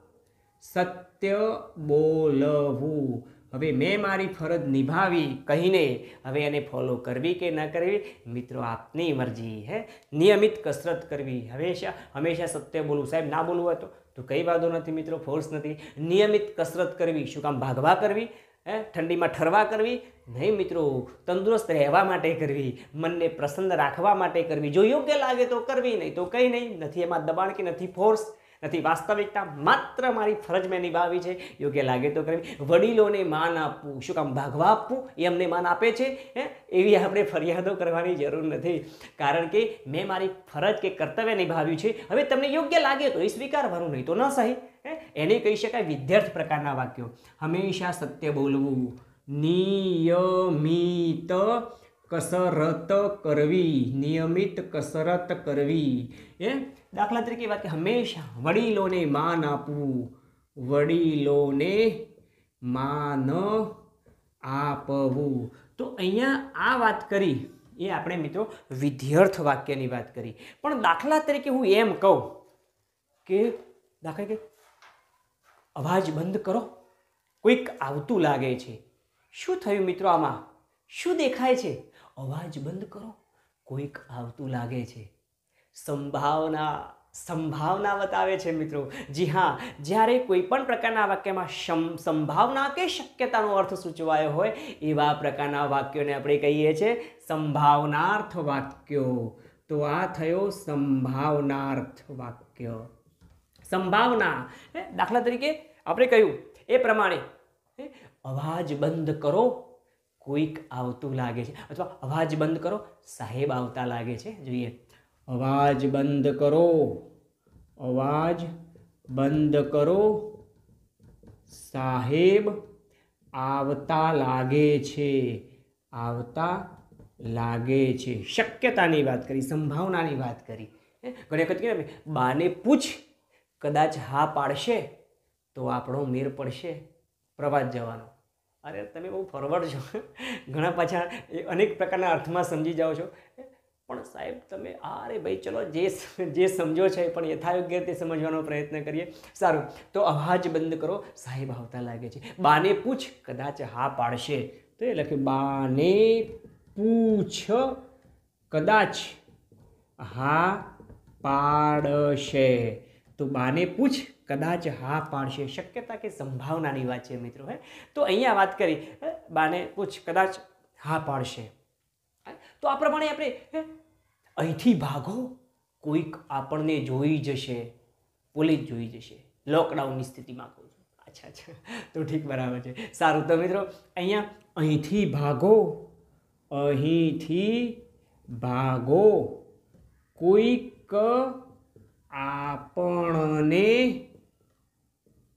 સત્ય બોલવું. હવે મેં મારી ફરજ નિભાવી કહીને હવે એને ફોલો કરવી કે ન કરવી? મિત્રો, આપની મરજી હે. નિયમિત કસરત કરવી. હંમેશા હંમેશા સત્ય બોલવું. સાહેબ, ના બોલવું હોય તો? કંઈ વાંધો નથી મિત્રો ફોર્સ નથી. નિયમિત કસરત કરવી. શું કામ ભાગવા કરવી? હે? ઠંડીમાં ઠરવા કરવી? નહીં મિત્રો, તંદુરસ્ત રહેવા માટે કરવી. મનને પ્રસન્ન રાખવા માટે કરવી. જો યોગ્ય લાગે તો કરવી, નહીં તો કંઈ નહીં. નથી એમાં દબાણ કે નથી ફોર્સ નથી. વાસ્તવિકતા માત્ર મારી ફરજ મેં નિભાવી છે. યોગ્ય લાગે તો કરવી. વડીલોને માન આપવું. શું કામ ભાગવા આપવું? એ અમને માન આપે છે? હે? એવી આપણે ફરિયાદો કરવાની જરૂર નથી. કારણ કે મેં મારી ફરજ કે કર્તવ્ય નિભાવ્યું છે. હવે તમને યોગ્ય લાગે તો એ સ્વીકારવાનું, નહીં તો ન સહી. એને કહી શકાય વિદ્યાર્થ પ્રકારના વાક્યો. હંમેશા સત્ય બોલવું. નિયમિત કસરત કરવી. નિયમિત કસરત કરવી. એ દાખલા તરીકે વાત કે હંમેશા વડીલોને માન આપવું. વડીલોને માન આપવું. તો અહીંયા આ વાત કરી એ આપણે મિત્રો વિધ્યર્થ વાક્યની વાત કરી. પણ દાખલા તરીકે હું એમ કહું કે દાખલા કે અવાજ બંધ કરો. કોઈક આવતું લાગે છે. શું થયું મિત્રો આમાં? શું દેખાય છે? અવાજ બંધ કરો. કોઈક આવતું લાગે છે. સંભાવના સંભાવના બતાવે છે મિત્રો. જી હા, જ્યારે કોઈ પણ પ્રકારના વાક્યમાં સમ સંભાવના કે શક્યતાનો અર્થ સૂચવાયો હોય, એવા પ્રકારના વાક્યોને આપણે કહીએ છીએ સંભાવનાર્થ વાક્યો. તો આ થયો સંભાવનાર્થ વાક્ય. સંભાવના દાખલા તરીકે આપણે કહ્યું એ પ્રમાણે અવાજ બંધ કરો, કોઈક આવતું લાગે છે. અથવા અવાજ બંધ કરો, સાહેબ આવતા લાગે છે. જોઈએ. અવાજ બંધ કરો. અવાજ બંધ કરો. સાહેબ, આવતા લાગે છે. આવતા લાગે છે. શક્યતાની વાત કરી, સંભાવનાની વાત કરી. ઘણી વખત કહીએ બાને પૂછ, કદાચ હા પાડશે તો આપણો મેર પડશે. પ્રવાસ જવાનો. અરે, તમે બહુ ફોરવર્ડ છો. ઘણા પાછા અનેક પ્રકારના અર્થમાં સમજી જાઓ છો. પણ સાહેબ, તમે અરે ભાઈ ચલો, જે જે સમજો છે પણ યથાયોગ્ય રીતે સમજવાનો પ્રયત્ન કરીએ. સારું, તો અવાજ બંધ કરો. સાહેબ આવતા લાગે છે. બાને પૂછ, કદાચ હા પાડશે. તો એ લખ્યું, બાને પૂછ, કદાચ હા પાડશે. તો બાને પૂછ, કદાચ હા પાડશે. શક્યતા કે સંભાવનાની વાત છે મિત્રો, હે. તો અહીંયા વાત કરી બાને પૂછ, કદાચ હા પાડશે. તો આ પ્રમાણે આપણે અહીંથી ભાગો, કોઈક આપણને જોઈ જશે, પોલીસ જોઈ જશે. લોકડાઉનની સ્થિતિમાં કહું છું. અચ્છા અચ્છા. તો ઠીક, બરાબર છે. સારું, તો મિત્રો, અહીંયા અહીંથી ભાગો અહીંથી ભાગો. કોઈક આપણને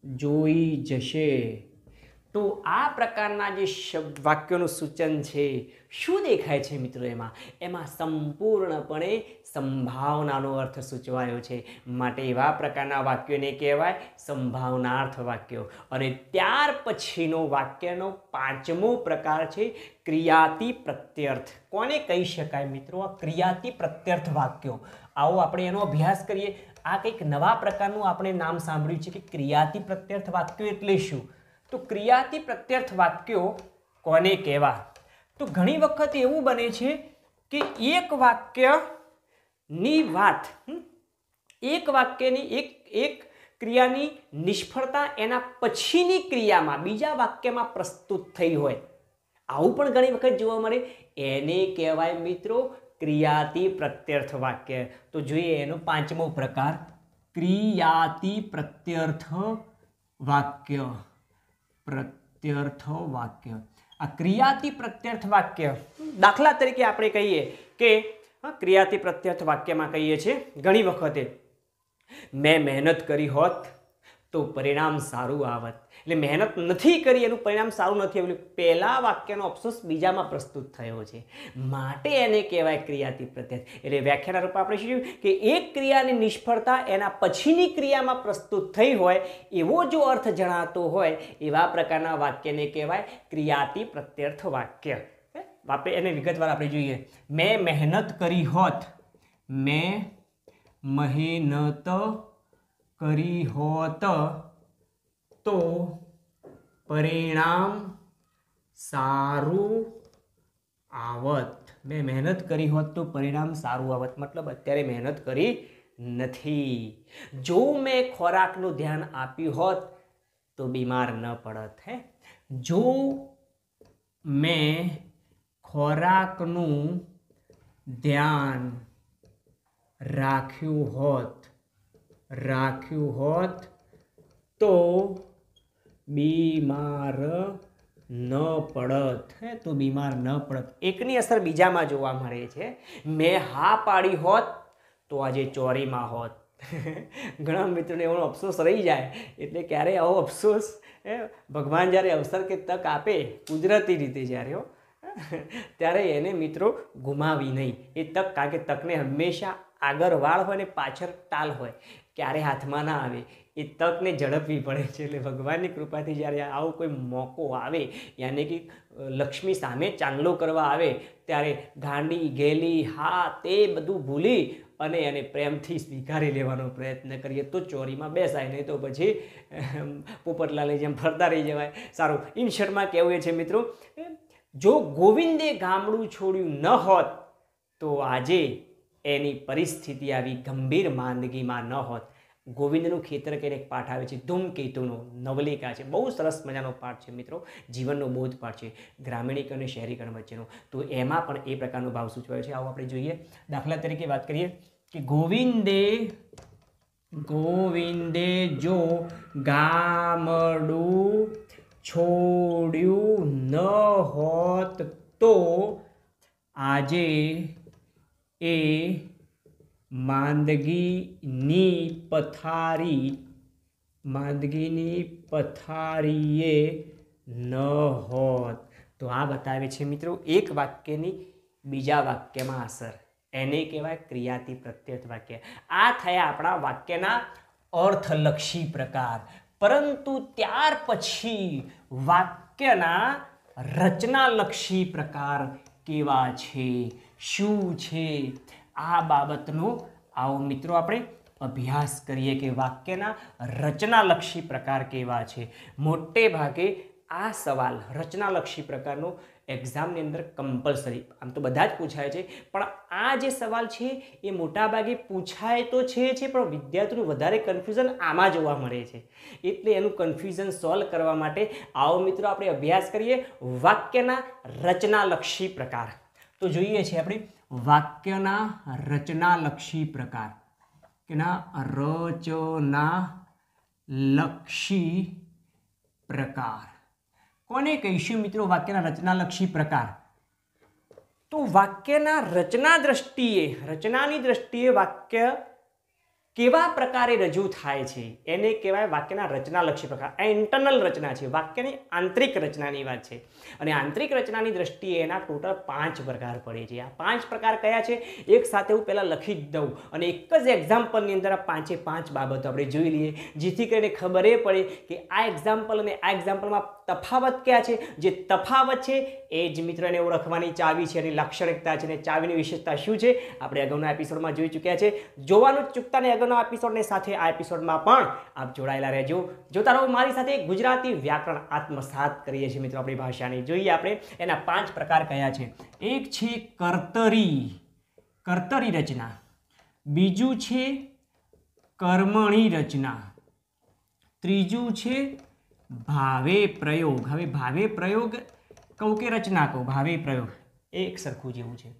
જોઈ જશે. તો આ પ્રકારના જે શબ્દ વાક્યોનું સૂચન છે, શું દેખાય છે મિત્રો એમાં? એમાં સંપૂર્ણપણે સંભાવનાનો અર્થ સૂચવાયો છે. માટે એવા પ્રકારના વાક્યોને કહેવાય સંભાવનાર્થ વાક્યો. અને ત્યાર પછીનો વાક્યનો પાંચમો પ્રકાર છે ક્રિયાતિ પ્રત્યર્થ. કોને કહી શકાય મિત્રો? આ ક્રિયાતિ પ્રત્યર્થ વાક્યો. આવો આપણે એનો અભ્યાસ કરીએ. આ કંઈક નવા પ્રકારનું આપણે નામ સાંભળ્યું છે કે ક્રિયાતિ પ્રત્યર્થ વાક્યો એટલે શું? તો ક્રિયાથી પ્રત્યર્થ વાક્યો કોને કહેવા? તો ઘણી વખત એવું બને છે કે એક વાક્યની વાત એક વાક્યની એક એક ક્રિયાની નિષ્ફળતા એના પછીની ક્રિયામાં બીજા વાક્યમાં પ્રસ્તુત થઈ હોય. આવું પણ ઘણી વખત જોવા મળે. એને કહેવાય મિત્રો ક્રિયાતી પ્રત્યર્થ વાક્ય. તો જોઈએ એનો પાંચમો પ્રકાર. ક્રિયાતી પ્રત્યર્થ વાક્ય. પ્રત્યર્થ વાક્ય આ ક્રિયાથી પ્રત્યર્થ વાક્ય દાખલા તરીકે આપણે કહીએ કે ક્રિયાથી પ્રત્યર્થ વાક્યમાં કહીએ છીએ, ઘણી વખતે, મેં મહેનત કરી હોત તો પરિણામ સારું આવત. એટલે મહેનત નથી કરી એનું પરિણામ સારું નથી આવ્યું. પહેલા વાક્યનો અફસોસ બીજામાં પ્રસ્તુત થયો છે. માટે એને કહેવાય ક્રિયાથી પ્રત્યર્થ એટલે વ્યાખ્યાના રૂપે આપણે શું જોયું કે એક ક્રિયાની નિષ્ફળતા એના પછીની ક્રિયામાં પ્રસ્તુત થઈ હોય, એવો જો અર્થ જણાતો હોય, એવા પ્રકારના વાક્યને કહેવાય ક્રિયાથી પ્રત્યર્થ વાક્ય? આપણે એને વિગતવાર આપણે જોઈએ. મેં મહેનત કરી હોત. મેં મહેનત કરી હોત તો પરિણામ સારું આવત. મેં મહેનત કરી હોત તો પરિણામ સારું આવત. મતલબ અત્યારે મહેનત કરી નથી. જો મેં ખોરાકનું ધ્યાન આપ્યું હોત તો બીમાર ન પડત, હે? જો મેં ખોરાકનું ધ્યાન રાખ્યું હોત રાખ્યું હોત તો બીમાર ન પડત. હે, તો બીમાર ન પડત. એકની અસર બીજામાં જોવા મળે છે. મેં હા પાડી હોત તો આજે ચોરીમાં હોત. ઘણા મિત્રોને એવો અફસોસ રહી જાય. એટલે ક્યારે આવો અફસોસ ભગવાન જ્યારે અવસર કે તક આપે કુદરતી રીતે જ્યારે ત્યારે એને મિત્રો ગુમાવી નહીં. એ તક, કારણ કે તકને હંમેશા આગળ વાળ હોય ને પાછળ ટાલ હોય. ક્યારે હાથમાં ના આવે, એ તકને ઝડપવી પડે છે. એટલે ભગવાનની કૃપાથી જ્યારે આવો કોઈ મોકો આવે, યાની કે લક્ષ્મી સામે ચાંગલો કરવા આવે, ત્યારે ગાંડી, ગેલી, હા, તે બધું ભૂલી અને એને પ્રેમથી સ્વીકારી લેવાનો પ્રયત્ન કરીએ. તો ચોરીમાં બેસાય, નહીં તો પછી પોપટલાલની જેમ ફરતા રહી જવાય. સારું ઇન શર્મા કહેવું એ છે, મિત્રો જો ગોવિંદે ગામડું છોડ્યું ન હોત, તો આજે એની પરિસ્થિતિ આવી ગંભીર માંદગીમાં ન હોત. ગોવિંદનું ખેતર કરીને એક પાઠ આવે છે, ધૂમકેતુનો નવલિકા છે. બહુ સરસ મજાનો પાઠ છે મિત્રો, જીવનનો બોધ પાઠ છે ગ્રામીણિક અને શહેરીકરણ વચ્ચેનો. તો એમાં પણ એ પ્રકારનો ભાવ સૂચવાયો છે. આવો આપણે જોઈએ. દાખલા તરીકે વાત કરીએ કે ગોવિંદે ગોવિંદે જો ગામડું છોડ્યું ન હોત તો આજે એ માંદગીની પથારી માંદગીની પથારીએ ન હોત. તો આ બતાવે છે મિત્રો એક વાક્યની બીજા વાક્યમાં અસર. એને કહેવાય ક્રિયાથી પ્રત્યત વાક્ય. આ થયા આપણા વાક્યના અર્થલક્ષી પ્રકાર. પરંતુ ત્યાર પછી વાક્યના રચનાલક્ષી પ્રકાર કેવા છે? શું છે? આ બાબતનો આવો મિત્રો આપણે અભ્યાસ કરીએ કે વાક્યના રચનાલક્ષી પ્રકાર કેવા છે? મોટે ભાગે આ સવાલ રચનાલક્ષી પ્રકારનો એક્ઝામની અંદર કમ્પલસરી આમ તો બધા જ પૂછાય છે, પણ આ જે સવાલ છે એ મોટાભાગે પૂછાય તો છે છે, પણ વિદ્યાર્થીનું વધારે કન્ફ્યુઝન આમાં જોવા મળે છે. એટલે એનું કન્ફ્યુઝન સોલ્વ કરવા માટે આવો મિત્રો આપણે અભ્યાસ કરીએ વાક્યના રચનાલક્ષી પ્રકાર. તો જોઈએ છીએ આપણે વાક્યના રચનાલક્ષી પ્રકાર. કેના રચના લક્ષી પ્રકાર. કોને કહીશું મિત્રો વાક્યના રચનાલક્ષી પ્રકાર? તો વાક્યના રચના દ્રષ્ટિએ, રચનાની દ્રષ્ટિએ વાક્ય કેવા પ્રકારે રજૂ થાય છે? એને કહેવાય વાક્યના રચનાલક્ષી પ્રકાર. આ ઇન્ટરનલ રચના છે. વાક્યની આંતરિક રચનાની વાત છે. અને આંતરિક રચનાની દ્રષ્ટિએ એના ટોટલ પાંચ પ્રકાર પડે છે. આ પાંચ પ્રકાર કયા છે? એક સાથે હું પહેલાં લખી જ દઉં. અને એક જ એક્ઝામ્પલની અંદર આ પાંચે પાંચ બાબતો આપણે જોઈ લઈએ. જેથી કરીને ખબર એ પડે કે આ એક્ઝામ્પલ અને આ એક્ઝામ્પલમાં તફાવત ક્યાં છે? જે તફાવત છે એ જ મિત્રોને ઓળખવાની ચાવી છે એની લાક્ષણિકતા છે અને ચાવીની વિશેષતા શું છે? આપણે અગાઉના એપિસોડમાં જોઈ ચૂક્યા છે. જોવાનું જ નહીં એપિસોડને સાથે આ એપિસોડમાં પણ આપ જોડાયેલા રહેજો. જોતા રહો મારી સાથે ગુજરાતી વ્યાકરણ આત્મસાત કરીએ છીએ મિત્રો, આપણી ભાષાની જોઈએ આપણે, એના પાંચ પ્રકાર કયા છે? એક છે કર્તરી. કર્તરી રચના. બીજું છે કર્મણી રચના. ત્રીજું છે ભાવે પ્રયોગ. હવે ભાવે પ્રયોગ કહું કે રચના કહું? ભાવે પ્રયોગ. એક સરખું જેવું છે.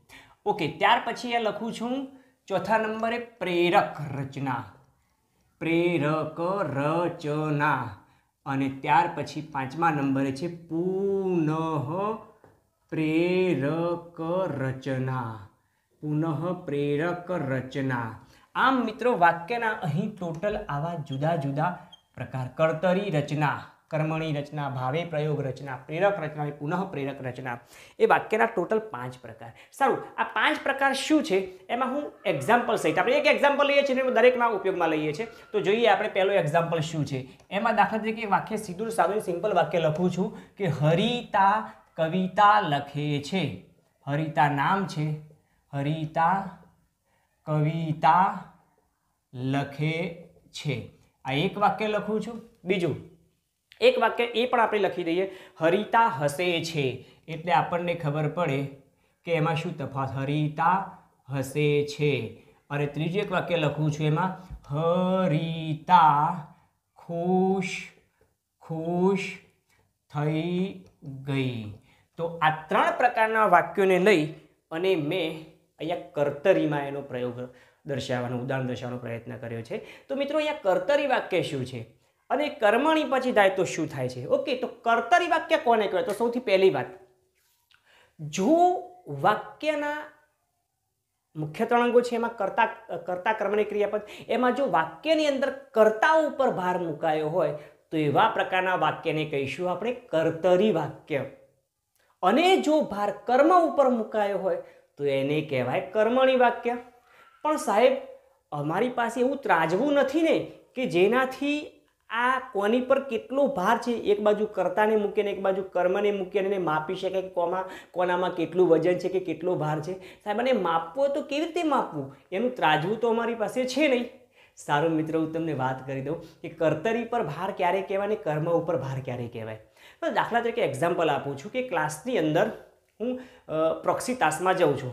ઓકે, ત્યાર પછી એ લખું છું ચોથા નંબરે પ્રેરક રચના. પ્રેરક રચના. અને ત્યાર પછી પાંચમા નંબરે છે પુનઃ પ્રેરક રચના. પુનઃ પ્રેરક રચના. આમ મિત્રો વાક્યના અહીં ટોટલ આવા જુદા જુદા પ્રકાર, કર્તરી રચના. કર્મણી રચના, ભાવે પ્રયોગ રચના, પ્રેરક રચના અને પુનઃ પ્રેરક રચના. એ વાક્યના ટોટલ પાંચ પ્રકાર. સારું, આ પાંચ પ્રકાર શું છે? એમાં હું એક્ઝામ્પલ સહિત, આપણે એક એક્ઝામ્પલ લઈએ છીએ દરેકના ઉપયોગમાં લઈએ છીએ. તો જોઈએ આપણે પહેલો એક્ઝામ્પલ શું છે. એમાં દાખલા તરીકે વાક્ય સીધું સાદું સિમ્પલ વાક્ય લખું છું કે હરિતા કવિતા લખે છે. હરિતા નામ છે. હરિતા કવિતા લખે છે. આ એક વાક્ય લખું છું. બીજું એક વાક્ય એ પણ આપણે લખી દઈએ, હરિતા હસે છે. એટલે આપણને ખબર પડે કે એમાં શું તફાત હરિતા હસે છે. અને ત્રીજું એક વાક્ય લખું છું એમાં, હરિતા ખુશ ખુશ થઈ ગઈ. તો આ ત્રણ પ્રકારના વાક્યોને લઈ અને મેં અહીંયા કર્તરીમાં એનો પ્રયોગ દર્શાવવાનો, ઉદાહરણ દર્શાવવાનો પ્રયત્ન કર્યો છે. તો મિત્રો, અહીંયા કર્તરી વાક્ય શું છે? અને કર્મણી પછી થાય તો શું થાય છે? ઓકે તો કર્તરી વાક્ય કોને કહેવાય? તો સૌથી પહેલી વાત. જો વાક્યના મુખ્ય ત્રણ અંગો છે, એમાં કરતા, કર્તા કર્મની ક્રિયાપદ, એમાં જો વાક્યની અંદર કર્તા ઉપર ભાર મુકાયો હોય, તો એવા પ્રકારના વાક્યને કહીશું આપણે કર્તરી વાક્ય. અને જો ભાર કર્મ ઉપર મુકાયો હોય, તો એને કહેવાય કર્મણી વાક્ય. પણ સાહેબ, અમારી પાસે એવું ત્રાજવું નથી ને, કે જેનાથી આ કોની પર કેટલો ભાર છે, એક બાજુ કર્તાને મૂકીને, એક બાજુ કર્મને મૂકીને એને માપી શકે કે કોમાં, કોનામાં કેટલું વજન છે કે કેટલો ભાર છે? સાહેબ, અને માપવો તો કેવી રીતે માપવું? એનું ત્રાજવું તો અમારી પાસે છે નહીં. સારું મિત્રો, હું તમને વાત કરી દઉં કે કર્તરી પર ભાર ક્યારે કહેવાય ને કર્મ ઉપર ભાર ક્યારે કહેવાય? દાખલા તરીકે એક્ઝામ્પલ આપું છું કે ક્લાસની અંદર હું પ્રોક્સી તાસમાં જાઉં છું.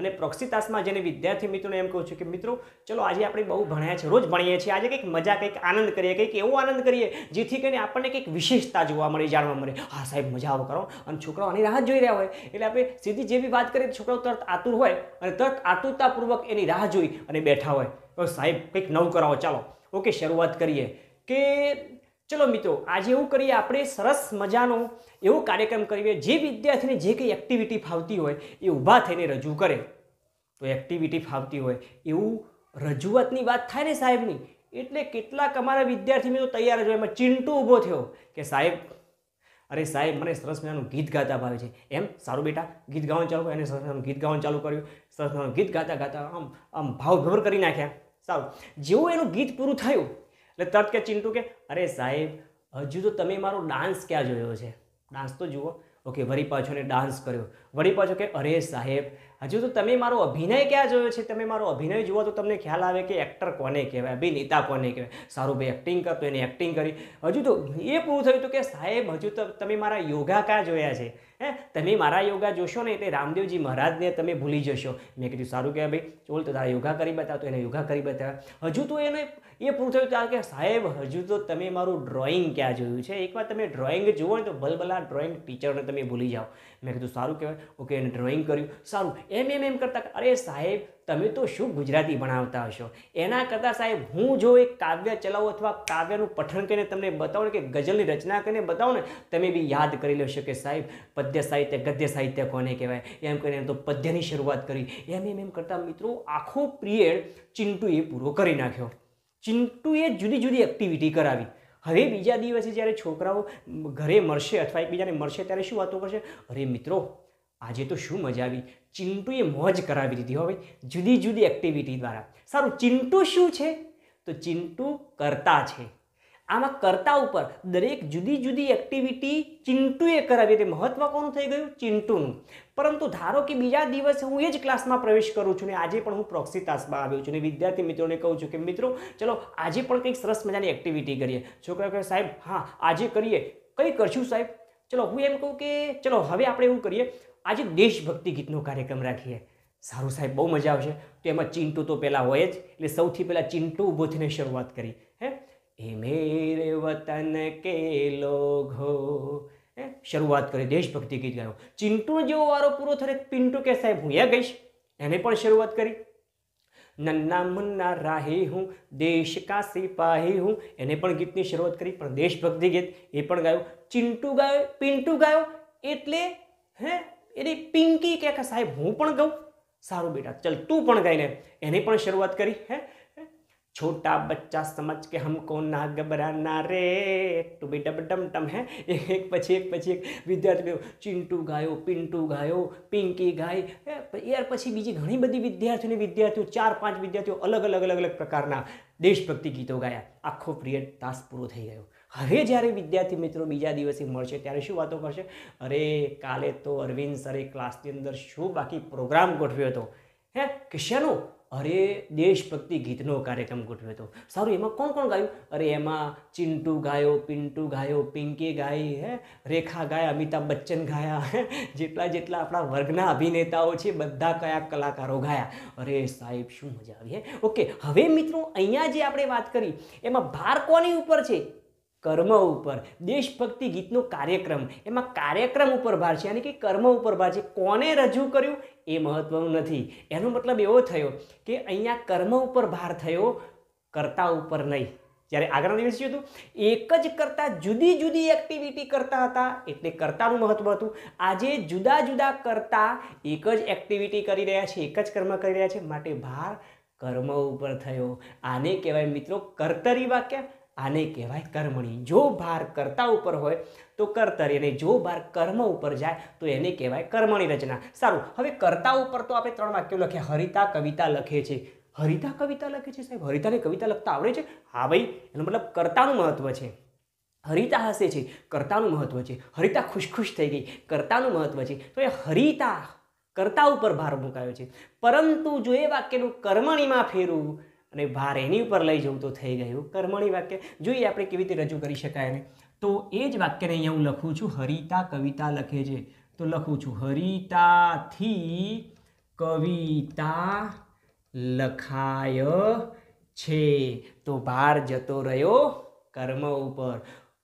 અને પ્રોક્સિતાસમાં જેને વિદ્યાર્થી મિત્રોને એમ કહું છું કે મિત્રો, ચલો આજે આપણે બહુ ભણ્યા છે, રોજ ભણીએ છીએ, આજે કંઈક મજા, કંઈક આનંદ કરીએ, કંઈક એવો આનંદ કરીએ, જેથી કરીને આપણને કંઈક વિશેષતા જોવા મળે, જાણવા મળે. હા, સાહેબ, મજા આવો, કરો. અને છોકરાઓ આની રાહ જોઈ રહ્યા હોય, એટલે આપણે સીધી જે બી વાત કરીએ છોકરાઓ તરત આતુર હોય અને તરત આતુરતાપૂર્વક એની રાહ જોઈ અને બેઠા હોય. સાહેબ, કંઈક નવું કરાવો, ચાલો. ઓકે, શરૂઆત કરીએ કે ચલો મિત્રો, આજે એવું કરીએ, આપણે સરસ મજાનો એવો કાર્યક્રમ કરીએ, જે વિદ્યાર્થીને જે કંઈ એક્ટિવિટી ફાવતી હોય એ ઊભા થઈને રજૂ કરે. તો એક્ટિવિટી ફાવતી હોય, એવું રજૂઆતની વાત થાય ને સાહેબની, એટલે કેટલાક અમારા વિદ્યાર્થી મિત્રો તૈયાર જ હોય. એમાં ચિંટુ ઊભો થયો કે, સાહેબ, અરે સાહેબ, મને સરસ મજાનું ગીત ગાતા ભાવે છે. એમ? સારું બેટા, ગીત ગાવાનું ચાલુ એને સરસ મજાનું ગીત ગાવાનું ચાલુ કર્યું. સરસ મજાનું ગીત ગાતા ગાતા આમ આમ ભાવ ભર કરી નાખ્યા. સારું. જેવું એનું ગીત પૂરું થયું એટલે તરત કે ચિંટુ કે, અરે સાહેબ, હજુ તો તમે મારો ડાન્સ ક્યાં જોયો છે? ડાન્સ તો જુઓ. ઓકે વળી પાછો ને ડાન્સ કર્યો. વળી પાછો કે, અરે સાહેબ, હજુ તો તમે મારો અભિનય ક્યાં જોયો છે? તમે મારો અભિનય જુઓ તો તમને ખ્યાલ આવે કે એક્ટર કોને કહેવાય અભિનેતા કોને કહેવાય. સારું ભાઈ એક્ટિંગ કરતો, એને એક્ટિંગ કરી. હજુ તો એ પૂરું થયું હતું કે, સાહેબ, હજુ તો તમે મારા યોગા ક્યાં જોયા છે? હે? તમે મારા યોગા જોશો ને એટલે રામદેવજી મહારાજને તમે ભૂલી જશો. મેં કીધું, સારું કહેવાય ભાઈ. ચોલ તો તારા યોગા કરી બતાવ, તો એને યોગા કરી બતાવ્યા હજુ તો એને એ પૂરું થયું ત્યારે કે, સાહેબ, હજુ તો તમે મારું ડ્રોઈંગ ક્યાં જોયું છે? એકવાર તમે ડ્રોઈંગ જુઓ ને તો ભલભલા ડ્રોઈંગ ટીચરને તમે ભૂલી જાઓ. મેં કીધું, સારું કહેવાય. ઓકે એને ડ્રોઈંગ કર્યું. સારું. એમ એમ એમ કરતાં, અરે સાહેબ તમે તો શું ગુજરાતી ભણાવતા હશો? એના કરતાં સાહેબ, હું જો એક કાવ્ય ચલાવું અથવા કાવ્યનું પઠન કરીને તમને બતાવું કે ગઝલની રચના કરીને બતાવો ને, તમે બી યાદ કરી લેશો કે સાહેબ, પદ્ય સાહિત્ય ગદ્ય સાહિત્ય કોને કહેવાય? એમ કરીને તો પદ્યની શરૂઆત કરી. એમ એમ એમ કરતાં મિત્રો આખો પિરિયડ ચિંટુએ પૂરો કરી નાખ્યો. ચિંટુએ જુદી જુદી એક્ટિવિટી કરાવી. હવે બીજા દિવસે જ્યારે છોકરાઓ ઘરે મળશે અથવા એકબીજાને મળશે, ત્યારે શું વાતો કરશે? અરે મિત્રો આજે તો શું મજા આવી? ચિંટુએ મોજ કરાવી દીધી હવે જુદી જુદી એક્ટિવિટી દ્વારા. સારું, ચિંટુ શું છે? તો ચિંટુ કરતા છે. આમાં કરતા ઉપર દરેક જુદી જુદી એક્ટિવિટી ચિંટુએ કરાવી. એટલે મહત્વ કોનું થઈ ગયું? ચિંટુનું. પરંતુ ધારો કે બીજા દિવસે હું એ જ ક્લાસમાં પ્રવેશ કરું છું ને આજે પણ હું પ્રોક્સી તાસમાં આવ્યો છું ને વિદ્યાર્થી મિત્રોને કહું છું કે, મિત્રો, ચલો, આજે પણ કંઈક સરસ મજાની એક્ટિવિટી કરીએ. છોકરા કહે, સાહેબ, હા, આજે કરીએ. કંઈ કરશું સાહેબ? ચલો, હું એમ કહું કે, ચલો, હવે આપણે એવું કરીએ. આજે દેશભક્તિ ગીતનો કાર્યક્રમ રાખીએ. સારું સાહેબ બહુ મજા આવશે. તો એમાં ચિંટુ તો પહેલાં હોય જ, એટલે સૌથી પહેલાં ચિંટુ ઊભો થઈને શરૂઆત કરી. હે? એ મેરે વતન કે લોઘો. હે? શરૂઆત કરી, દેશભક્તિ ગીત ગાયો. ચિંટુ જેવો વારો પૂરો થયો, પિન્ટુ કે સાહેબ, હું એ ગઈશ. એને પણ શરૂઆત કરી. નન્ના મુન્ના રાહી હું, દેશ કા સિપાહી હું. એને પણ ગીતની શરૂઆત કરી, પણ દેશભક્તિ ગીત એ પણ ગાયું. ચિંટુ ગાયો, પિન્ટુ ગાયો, એટલે, હે? એની પિંકી કે સાહેબ હું પણ ગઉં? સારું બેટા, ચલ તું પણ ગાઈને એની પણ શરૂઆત કરી, હે? છોટા બચ્ચા સમજ કે હમકો ના ગબરાના રે. ટુ બી ડબ ડમ ટમ, હે? એક પછી એક પછી એક વિદ્યાર્થી ચિંટુ ગાયો, પિન્ટુ ગાયો, પિંકી ગાય યાર પછી બીજી ઘણી બધી વિદ્યાર્થીઓને વિદ્યાર્થીઓ, ચાર પાંચ વિદ્યાર્થીઓ અલગ અલગ અલગ અલગ પ્રકારના દેશભક્તિ ગીતો ગાયા. આખો પ્રિય તાસ પૂરો થઈ ગયો. હવે જ્યારે વિદ્યાર્થી મિત્રો બીજા દિવસે મળશે, ત્યારે શું વાતો કરશે? અરે, કાલે તો અરવિંદ સરે ક્લાસની અંદર શું બાકી પ્રોગ્રામ ગોઠવ્યો હતો? હે, કે શેનું? અરે, દેશભક્તિ ગીતનો કાર્યક્રમ ગોઠવ્યો હતો. સારું, એમાં કોણ કોણ ગાયું? અરે, એમાં ચિંટુ ગાયો, પિન્ટુ ગાયો, પિંકી ગાઈ, હે, રેખા ગાયા, અમિતાભ બચ્ચન ગાયા, હે, જેટલા જેટલા આપણા વર્ગના અભિનેતાઓ છે, બધા કયા કલાકારો ગાયા. અરે, સાહેબ, શું મજા આવી, હે? ઓકે, હવે મિત્રો, અહીંયા જે આપણે વાત કરી, એમાં ભાર કોની ઉપર છે? કર્મ ઉપર. દેશભક્તિ ગીતનો કાર્યક્રમ. એમાં કાર્યક્રમ ઉપર ભાર છે. યાની કે કર્મ ઉપર ભાર છે. કોને રજૂ કર્યું? એ મહત્વનું નથી. એનો મતલબ એવો થયો કે અહીંયા કર્મ ઉપર ભાર થયો કરતા ઉપર નહીં. જ્યારે આગળના દિવસ શું હતું? એક જ કરતાં જુદી જુદી એક્ટિવિટી કરતા હતા. એટલે કરતાનું મહત્વ હતું. આજે જુદા જુદા કરતા એક જ એક્ટિવિટી કરી રહ્યા છે. એક જ કર્મ કરી રહ્યા છે. માટે ભાર કર્મ ઉપર થયો. આને કહેવાય મિત્રો કર્તરી વાક્ય. આને કહેવાય કર્મણી. જો ભાર કર્તા ઉપર હોય તો કર્તરી અને જો ભાર કર્મ ઉપર જાય તો એને કહેવાય કર્મણી રચના. સારું, હવે કર્તા ઉપર તો આપણે ત્રણ વાક્યો લખ્યા. હરિતા કવિતા લખે છે. હરિતા કવિતા લખે છે સાહેબ? હરિતાને કવિતા લખતા આવડે છે? હા ભાઈ, એનો મતલબ કર્તાનું મહત્વ છે. હરિતા હસે છે, કર્તાનું મહત્વ છે. હરિતા ખુશખુશ થઈ ગઈ, કર્તાનું મહત્વ છે. તો એ હરિતા કર્તા ઉપર ભાર મુકાયો છે. પરંતુ જો એ વાક્યનું કર્મણીમાં ફેરવું અને ભાર એની ઉપર લઈ જવું તો થઈ ગયું. કર્મણી વાક્ય, જોઈએ આપણે કેવી રીતે રજૂ કરી શકાય એને. તો એ જ વાક્યને અહીંયા હું લખું છું, હરિતા કવિતા લખે છે. તો લખું છું, હરિતાથી કવિતા લખાય છે. તો ભાર જતો રહ્યો કર્મ ઉપર.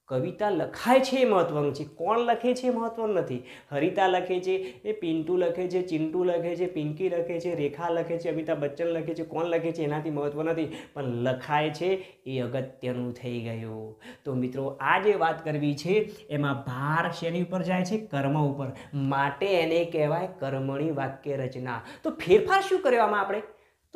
કવિતા લખાય છે એ મહત્વનું છે. કોણ લખે છે એ મહત્વનું નથી. હરિતા લખે છે, એ પિન્ટુ લખે છે, ચિંટુ લખે છે, પિંકી લખે છે, રેખા લખે છે, અમિતાભ બચ્ચન લખે છે, કોણ લખે છે એનાથી મહત્વ નથી. પણ લખાય છે એ અગત્યનું થઈ ગયું. તો મિત્રો, આ જે વાત કરવી છે, એમાં ભાર શેની ઉપર જાય છે? કર્મ ઉપર. માટે એને કહેવાય કર્મણી વાક્ય રચના. તો ફેરફાર શું કર્યો આમાં આપણે?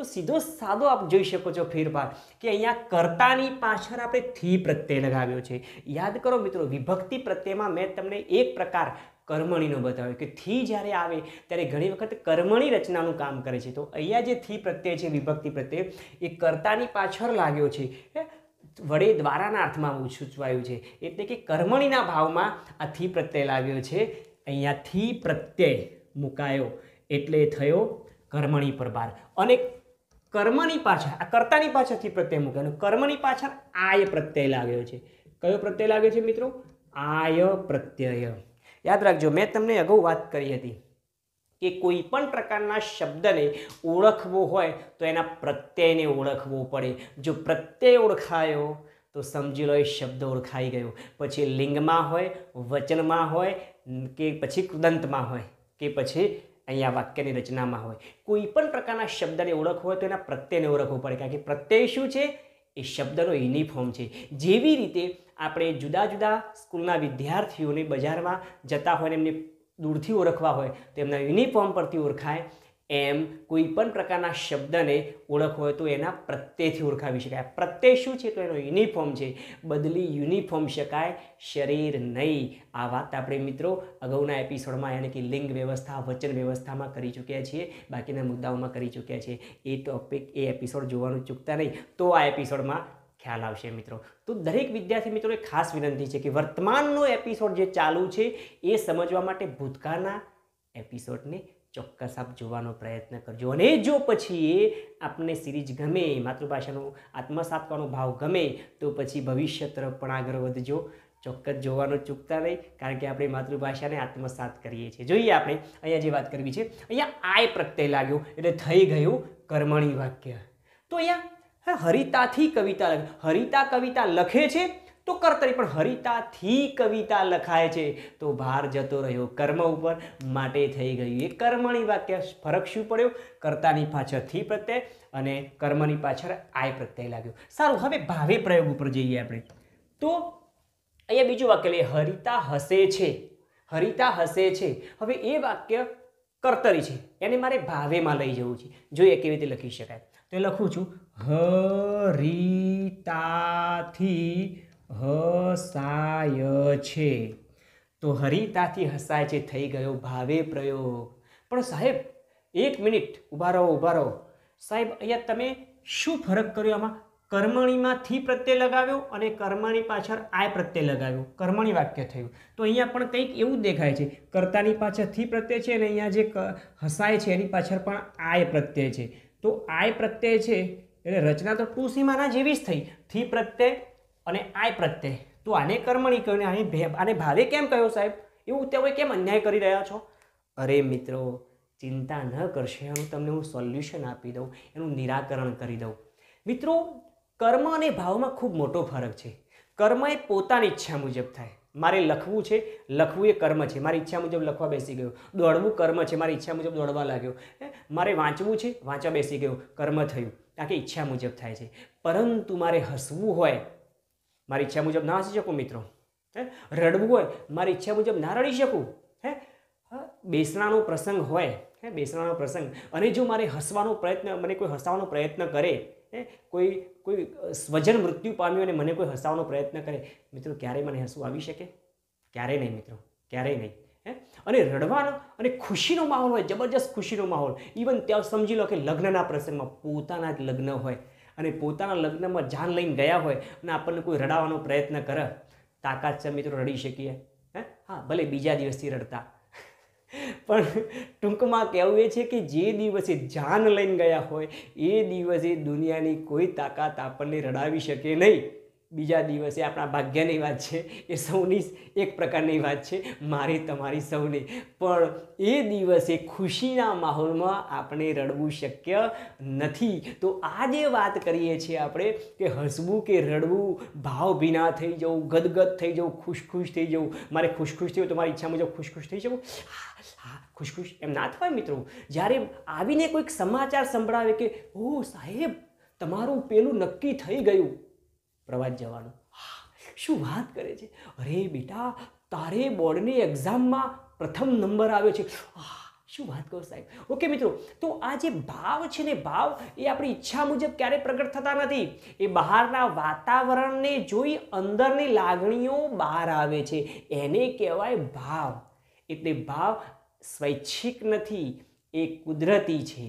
તો સીધો સાદો આપ જોઈ શકો છો ફેરફાર કે અહીંયા કર્તાની પાછળ આપણે થી પ્રત્યય લગાવ્યો છે. યાદ કરો મિત્રો, વિભક્તિ પ્રત્યયમાં મેં તમને એક પ્રકાર કર્મણીનો બતાવ્યો કે થી જ્યારે આવે ત્યારે ઘણી વખત કર્મણી રચનાનું કામ કરે છે. તો અહીંયા જે થી પ્રત્યય છે, વિભક્તિ પ્રત્યય, એ કર્તાની પાછળ લાગ્યો છે? વડે દ્વારાના અર્થમાં સૂચવાયું છે. એટલે કે કર્મણીના ભાવમાં આ થી પ્રત્યય લાગ્યો છે. અહીંયા થી પ્રત્યય મુકાયો. એટલે થયો કર્મણી પર ભાર અને કર્મની પાછળ, આ કર્તાની પાછળથી પ્રત્યય મૂકે અને કર્મની પાછળ આય પ્રત્યય લાગ્યો છે. કયો પ્રત્યય લાગ્યો છે મિત્રો? આય પ્રત્યય. યાદ રાખજો, મેં તમને અગાઉ વાત કરી હતી કે કોઈ પણ પ્રકારના શબ્દને ઓળખવો હોય તો એના પ્રત્યયને ઓળખવો પડે. જો પ્રત્યય ઓળખાયો તો સમજી લો એ શબ્દ ઓળખાઈ ગયો. પછી લિંગમાં હોય, વચનમાં હોય, કે પછી કૃદંતમાં હોય, કે પછી અહીંયા વાક્યની રચનામાં હોય. કોઈ પણ પ્રકારના શબ્દને ઓળખવો હોય તો એના પ્રત્યયને ઓળખવું પડે, કારણ કે પ્રત્યય શું છે? એ શબ્દનો યુનિફોર્મ છે. જેવી રીતે આપણે જુદા જુદા સ્કૂલના વિદ્યાર્થીઓને બજારમાં જતા હોય એમને દૂરથી ઓળખવા હોય, તો એમના યુનિફોર્મ પરથી ઓળખાય. એમ કોઈ પણ પ્રકારના શબ્દને ઓળખવો હોય તો એના પ્રત્યેથી ઓળખાવી શકાય. પ્રત્યય શું છે? તો એનો યુનિફોર્મ છે. બદલી યુનિફોર્મ શકાય શરીર નહીં. આ વાત આપણે મિત્રો અગાઉના એપિસોડમાં યાની કે લિંગ વ્યવસ્થા, વચન વ્યવસ્થામાં કરી ચૂક્યા છીએ. બાકીના મુદ્દાઓમાં કરી ચૂક્યા છીએ. એ ટોપિક એ એપિસોડ જોવાનું ચૂકતા નહીં. તો આ એપિસોડમાં ખ્યાલ આવશે મિત્રો. તો દરેક વિદ્યાર્થી મિત્રોને ખાસ વિનંતી છે કે વર્તમાનનો એપિસોડ જે ચાલુ છે, એ સમજવા માટે ભૂતકાળના એપિસોડને ચોક્કસ આપ જોવાનો પ્રયત્ન કરજો. અને જો પછી આપને સિરીઝ ગમે, માતૃભાષાનો આત્મસાત કરવાનો ભાવ ગમે, તો પછી ભવિષ્ય તરફ પણ આગળ વધજો. ચોક્કસ જોવાનું ચૂકતા નહીં, કારણ કે આપણે માતૃભાષાને આત્મસાત કરીએ છીએ. જોઈએ આપણે, અહીંયા જે વાત કરવી છે, અહીંયા આય પ્રત્યય લાગ્યો, એટલે થઈ ગયું કર્મણી વાક્ય. તો અહીંયા હરિતાથી કવિતા લખે. હરિતા કવિતા લખે છે તો કર્તરી, પણ હરિતાથી કવિતા લખાય છે. તો ભાર જતો રહ્યો કર્મ ઉપર. માટે થઈ ગયું એ કર્મણી વાક્ય. ફરક શું પડ્યો? કર્તાની પાછળથી પ્રત્યય અને કર્મની પાછળ આય પ્રત્યય લાગ્યો. સારું, હવે ભાવે પ્રયોગ ઉપર જઈએ આપણે. તો અહીંયા બીજું વાક્ય લઈએ. હરિતા હસે છે. હરિતા હસે છે. હવે એ વાક્ય કર્તરી છે. એને મારે ભાવેમાં લઈ જવું છે. જોઈએ કેવી રીતે લખી શકાય. તો લખું છું. હરિતાથી હસાય છે. તો હરિતાથી હસાય છે, થઈ ગયો ભાવે પ્રયોગ. પણ સાહેબ, એક મિનિટ, ઊભા રહો ઊભા રહો. સાહેબ, અહીંયા તમે શું ફરક કર્યો? આમાં કર્મણીમાં થી પ્રત્યય લગાવ્યો અને કર્મણી પાછળ આય પ્રત્યય લગાવ્યો. કર્મણી વાક્ય થયું. તો અહીંયા પણ કંઈક એવું દેખાય છે. કર્તાની પાછળથી પ્રત્યય છે અને અહીંયા જે હસાય છે, એની પાછળ પણ આય પ્રત્યય છે. તો આય પ્રત્યય છે, એટલે રચના તો ટુ સીમાના જેવી જ થઈ. થી પ્રત્યય અને આય પ્રત્યય તો આને કર્મણી કહ્યું આને આને ભાવે કેમ કહ્યો સાહેબ? એવું તેઓએ કેમ અન્યાય કરી રહ્યા છો? અરે મિત્રો, ચિંતા ન કરશે. એનું તમને હું સોલ્યુશન આપી દઉં. એનું નિરાકરણ કરી દઉં. મિત્રો, કર્મ અને ભાવમાં ખૂબ મોટો ફરક છે. કર્મ એ પોતાની ઈચ્છા મુજબ થાય. મારે લખવું છે. લખવું એ કર્મ છે. મારી ઈચ્છા મુજબ લખવા બેસી ગયો. દોડવું કર્મ છે. મારી ઈચ્છા મુજબ દોડવા લાગ્યો. મારે વાંચવું છે. વાંચવા બેસી ગયો. કર્મ થયું. કારણ કે ઈચ્છા મુજબ થાય છે. પરંતુ મારે હસવું હોય મારી ઈચ્છા મુજબ ના હસી શકું, મિત્રો. હે? રડવું હોય, મારી ઈચ્છા મુજબ ના રડી શકું. હે? બેસણાનો પ્રસંગ હોય, હે? બેસણાનો પ્રસંગ. અને જો મારે હસવાનો પ્રયત્ન, મને કોઈ હસાવવાનો પ્રયત્ન કરે, હે? કોઈ કોઈ સ્વજન મૃત્યુ પામ્યું અને મને કોઈ હસાવવાનો પ્રયત્ન કરે, મિત્રો, ક્યારેય મને હસવું આવી શકે? ક્યારેય નહીં, મિત્રો. ક્યારેય નહીં. હે? અને રડવાનો અને ખુશીનો માહોલ હોય, જબરજસ્ત ખુશીનો માહોલ. ઇવન ત્યાં સમજી લો કે લગ્નના પ્રસંગમાં પોતાના જ લગ્ન હોય. અને પોતાના લગ્નમાં જાન લઈને ગયા હોય અને આપણને કોઈ રડાવવાનો પ્રયત્ન કરે. તાકાત છે મિત્રો, રડી શકીએ. હે? હા, ભલે બીજા દિવસથી રડતા. પણ ટૂંકમાં કહેવું એ છે કે જે દિવસે જાન લઈને ગયા હોય, એ દિવસે દુનિયાની કોઈ તાકાત આપણને રડાવી શકે નહીં. બીજા દિવસે આપણા ભાગ્યની વાત છે, એ સૌની એક પ્રકારની વાત છે, મારી તમારી સૌની. પણ એ દિવસે ખુશીના માહોલમાં આપણે રડવું શક્ય નથી. તો આજે વાત કરીએ છીએ આપણે, કે હસવું કે રડવું, ભાવ ભીના થઈ જવું, ગદગદ થઈ જવું ખુશ ખુશ થઈ જવું. મારે ખુશ ખુશ થયું તો મારી ઈચ્છા મુજબ ખુશ ખુશ થઈ જવું? હા ખુશ ખુશ એમ ના થવાય મિત્રો. જ્યારે આવીને કોઈક સમાચાર સંભળાવે કે ઓ સાહેબ, તમારું પેલું નક્કી થઈ ગયું. પ્રવાસ જવાનું. શું વાત કરે છે? અરે બેટા, તારે બોર્ડની એક્ઝામમાં પ્રથમ નંબર આવ્યો છે. શું વાત કરો સાહેબ. ઓકે મિત્રો, તો આ જે ભાવ છે ને ભાવ, એ આપણી ઈચ્છા મુજબ ક્યારેય પ્રગટ થતા નથી. એ બહારના વાતાવરણને જોઈ અંદરની લાગણીઓ બહાર આવે છે. એને કહેવાય ભાવ. એટલે ભાવ સ્વૈચ્છિક નથી, એ કુદરતી છે.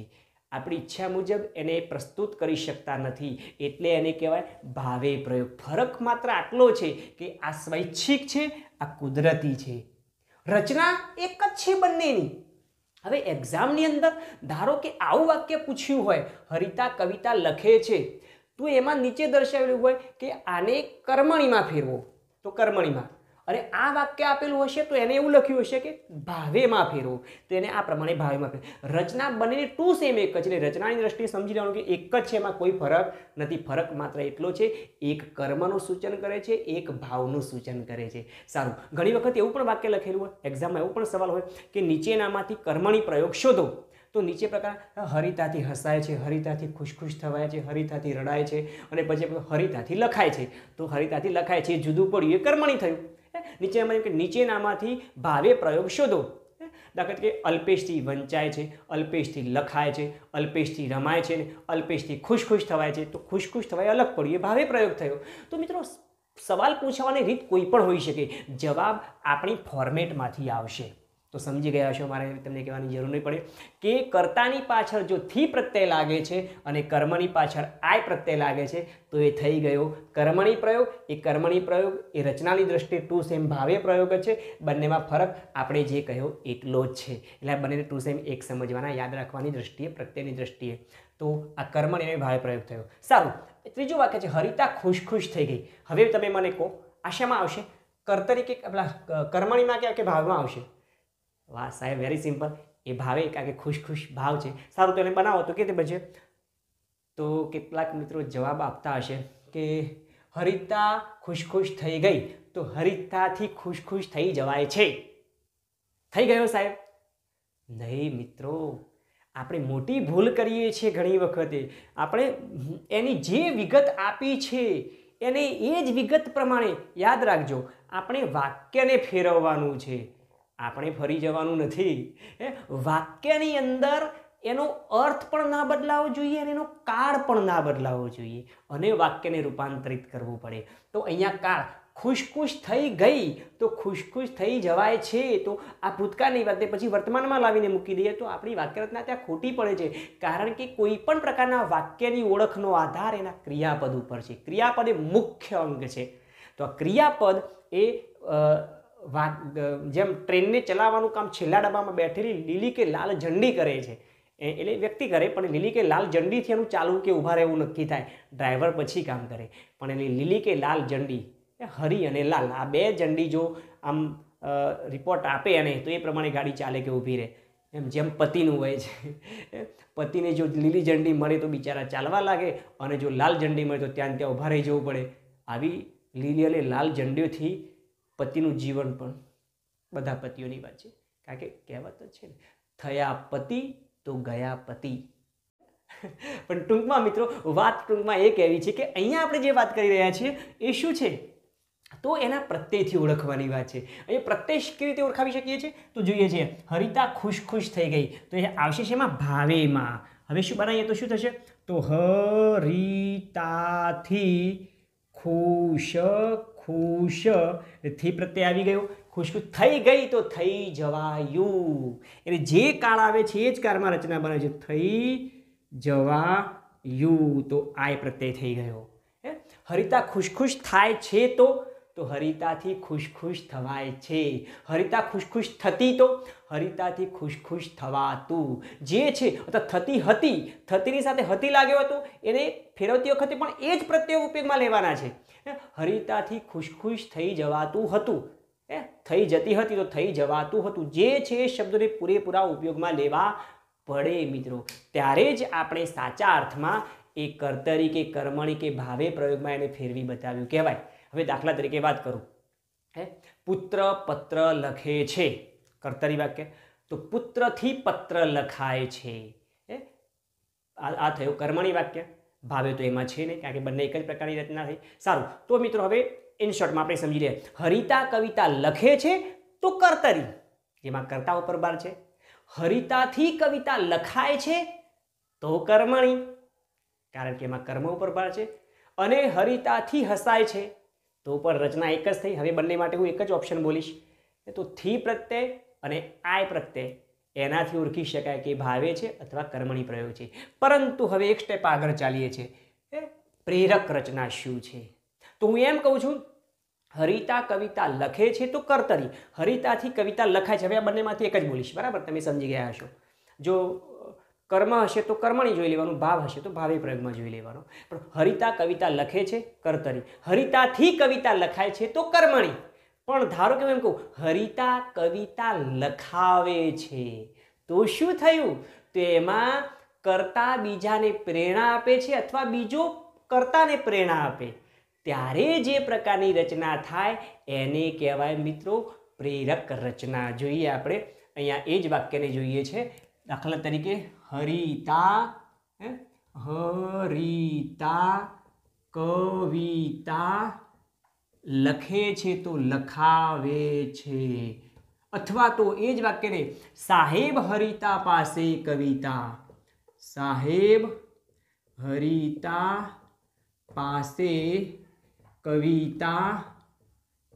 આપણી ઈચ્છા મુજબ એને પ્રસ્તુત કરી શકતા નથી. એટલે એને કહેવાય ભાવે પ્રયોગ. ફરક માત્ર આટલો છે કે આ સ્વૈચ્છિક છે, આ કુદરતી છે. રચના એક જ છે બંનેની. હવે એક્ઝામની અંદર ધારો કે આવું વાક્ય પૂછ્યું હોય, હરિતા કવિતા લખે છે, તો એમાં નીચે દર્શાવેલું હોય કે આને કર્મણીમાં ફેરવો. તો કર્મણીમાં. અને આ વાક્ય આપેલું હશે તો એને એવું લખ્યું હશે કે ભાવેમાં ફેરવો. તો એને આ પ્રમાણે ભાવેમાં ફેરવું. રચના બંનેની ટુ સેમ એક જ એટલે રચનાની દ્રષ્ટિએ સમજી લેવાનું કે એક જ છે, એમાં કોઈ ફરક નથી. ફરક માત્ર એટલો છે, એક કર્મનું સૂચન કરે છે, એક ભાવનું સૂચન કરે છે. સારું. ઘણી વખત એવું પણ વાક્ય લખેલું હોય એક્ઝામમાં એવું પણ સવાલ હોય કે નીચેનામાંથી કર્મણી પ્રયોગ શોધો. તો નીચે પ્રકાર, હરિતાથી હસાય છે, હરિતાથી ખુશ ખુશ થવાય છે, હરિતાથી રડાય છે અને પછી હરિતાથી લખાય છે. તો હરિતાથી લખાય છે. જુદું પડ્યું, એ કર્મણી થયું? નીચે એમાં કે નીચેનામાંથી ભાવે પ્રયોગ શોધો. દાખલ તરીકે અલ્પેશથી વંચાય છે, અલ્પેશથી લખાય છે, અલ્પેશથી રમાય છે અલ્પેશથી ખુશ ખુશ થવાય છે, તો ખુશ ખુશ થવાય અલગ પડ્યું એ ભાવે પ્રયોગ થયો. તો મિત્રો સવાલ પૂછવાની રીત કોઈ પણ હોઈ શકે. જવાબ આપણી ફોર્મેટમાંથી આવશે. તો સમજી ગયા છો મારે તમને કહેવાની જરૂર નહીં પડે. કે કર્તાની પાછળ જો થી પ્રત્યય લાગે છે અને કર્મની પાછળ આય પ્રત્યય લાગે છે, તો એ થઈ ગયો. કર્મણી પ્રયોગ, એ કર્મણી પ્રયોગ, એ રચનાની દ્રષ્ટિએ ટુ સેમ ભાવે પ્રયોગ છે. બંનેમાં ફરક આપણે જે કહ્યો એટલો જ છે. એટલે બંને ટુ સેમ એક સમજવાના, યાદ રાખવાની દ્રષ્ટિએ પ્રત્યેની દ્રષ્ટિએ. તો આ કર્મણી અને ભાવે પ્રયોગ થયો. સારું, ત્રીજું વાક્ય છે, હરિતા ખુશ ખુશ થઈ ગઈ. હવે તમે મને કહો આશામાં આવશે? કર્તરી કે, પેલા કર્મણીમાં કે ભાવમાં આવશે? વાહ, સાહેબ વેરી સિમ્પલ એ ભાવે, કારણ કે ખુશ ખુશ ભાવ છે. સારું, તો એને બનાવો. તો કેતે બજે તો કેટલાક મિત્રો જવાબ આપતા હશે કે હરિતા ખુશ ખુશ થઈ ગઈ. તો હરિતાથી ખુશ ખુશ થઈ જવાય છે. થઈ ગયો, સાહેબ? નહીં, મિત્રો. આપણે મોટી ભૂલ કરીએ છીએ ઘણી વખતે. આપણે એની જે વિગત આપી છે, એને એ જ વિગત પ્રમાણે યાદ રાખજો. આપણે વાક્યને ફેરવવાનું છે. આપણે ફરી જવાનું નથી. હે, વાક્યની અંદર એનો અર્થ પણ ના બદલાવો જોઈએ અને એનો કાળ પણ ના બદલાવવો જોઈએ અને વાક્યને રૂપાંતરિત કરવું પડે. તો અહીંયા કાળ ખુશ ખુશ થઈ ગઈ, તો ખુશ ખુશ થઈ જવાય છે. તો આ ભૂતકાળની વાતને પછી વર્તમાનમાં લાવીને મૂકી દઈએ તો આપણી વાક્યરચના ત્યાં ખોટી પડે છે. કારણ કે કોઈ પણ પ્રકારના વાક્યની ઓળખનો આધાર એના ક્રિયાપદ ઉપર છે. ક્રિયાપદ એ મુખ્ય અંગ છે. તો આ ક્રિયાપદ એ જેમ ટ્રેનને ચલાવવાનું કામ છેલ્લા ડબ્બામાં બેઠેલી લીલી કે લાલ ઝંડી કરે છે. એટલે વ્યક્તિ કરે, પણ લીલી કે લાલ ઝંડીથી એનું ચાલવું કે ઊભા રહેવું નક્કી થાય. ડ્રાઈવર પછી કામ કરે. પણ એની લીલી કે લાલ ઝંડી, એ હરી અને લાલ, આ બે ઝંડી જો આમ રિપોર્ટ આપે અને તો એ પ્રમાણે ગાડી ચાલે કે ઊભી રહે. એમ જેમ પતિનું હોય છે. પતિને જો લીલી ઝંડી મળે તો બિચારા ચાલવા લાગે, અને જો લાલ ઝંડી મળે તો ત્યાં ત્યાં ઊભા રહી જવું પડે. આવી લીલી અને લાલ ઝંડીઓથી પતિનું જીવન પણ બધા પતિઓની વાત છે. કારણ કે કહેવત જ છે ને, થયા પતિ તો ગયા પતિ. પણ ટૂંકમાં મિત્રો, વાત ટૂંકમાં એ કહેવી છે કે અહીંયા આપણે જે વાત કરી રહ્યા છીએ એ શું છે? તો એના પ્રત્યયથી ઓળખવાની વાત છે. એ પ્રત્યય કેવી રીતે ઓળખાવી શકીએ છીએ? તો જોઈએ છીએ, હરિતા ખુશ ખુશ થઈ ગઈ. તો એ આવશે એમાં ભાવેમાં. હવે શું બનાવીએ તો શું થશે? તો હરિતાથી ખુશ ખુશથી પ્રત્યય આવી ગયો. ખુશ થઈ ગઈ તો થઈ જવાયું. એટલે જે કાળ આવે છે એ જ કાળમાં રચના બને છે. થઈ જવાયું તો આય પ્રત્યય થઈ ગયો. હે? હરિતા ખુશ ખુશ થાય છે તો તો હરિતાથી ખુશ ખુશ થવાય છે. હરિતા ખુશ ખુશ થતી તો, હરિતાથી ખુશ ખુશ થવાતું. જે છે અથવા થતી હતી, થતીની સાથે હતી લાગ્યો હતો, એને ફેરવતી વખતે પણ એ જ પ્રત્યય ઉપયોગમાં લેવાના છે. હે, હરિતાથી ખુશ ખુશ થઈ જવાતું હતું. એ થઈ જતી હતી તો થઈ જવાતું હતું. જે છે એ શબ્દોને પૂરેપૂરા ઉપયોગમાં લેવા પડે મિત્રો. ત્યારે જ આપણે સાચા અર્થમાં એ કર્તરી કે કર્મણી કે ભાવે પ્રયોગમાં એને ફેરવી બતાવ્યું કહેવાય. હવે દાખલા તરીકે વાત કરું. હે પુત્ર પત્ર લખે છે. કર્તરી વાક્ય. તો પુત્રથી પત્ર લખાય છે. આ થયું કર્મણી વાક્ય. ભાવે તો એમાં છે નહીં, કારણ કે બંને એક જ પ્રકારની રચના થઈ સારું, તો મિત્રો હવે ઇન શોર્ટમાં આપણે સમજી લઈએ. હરિતા કવિતા લખે છે તો કર્તરી જેમાં કર્તા ઉપર બાર છે. હરિતાથી કવિતા લખાય છે તો કર્મણી, કારણ કે એમાં કર્મ ઉપર ભાર છે. અને હરિતાથી હસાય છે તો પણ રચના એક જ થઈ. હવે બંને માટે હું એક જ ઓપ્શન બોલીશ. તો થી પ્રત્યય અને આય પ્રત્યય. એનાથી ઓળખી શકાય કે ભાવે છે અથવા કર્મણી પ્રયોગ છે. પરંતુ હવે એક સ્ટેપ આગળ ચાલીએ છીએ. પ્રેરક રચના શું છે? તો હું એમ કહું છું, હરિતા કવિતા લખે છે તો કર્તરી. હરિતાથી કવિતા લખાય છે. હવે આ બંનેમાંથી એક જ બોલીશ. બરાબર? તમે સમજી ગયા હશો. જો કર્મ હશે તો કર્મણી જોઈ લેવાનું. ભાવ હશે તો ભાવે પ્રયોગમાં જોઈ લેવાનો. પણ હરિતા કવિતા લખે છે કર્તરી. હરિતાથી કવિતા લખાય છે તો કર્મણી. પણ ધારો કે એમ કહું, હરિતા કવિતા લખાવે છે. તો શું થયું? તો એમાં કરતા બીજાને પ્રેરણા આપે છે અથવા બીજો કરતાને પ્રેરણા આપે. ત્યારે જે પ્રકારની રચના થાય, એને કહેવાય મિત્રો પ્રેરક રચના. જોઈએ આપણે, અહીંયા એ જ વાક્યને જોઈએ છે. દાખલા તરીકે, હરિતા? હરિતા કવિતા લખે છે તો લખાવે છે. અથવા તો એ જ વાક્યને સાહેબ હરિતા પાસે કવિતા. સાહેબ હરિતા પાસે કવિતા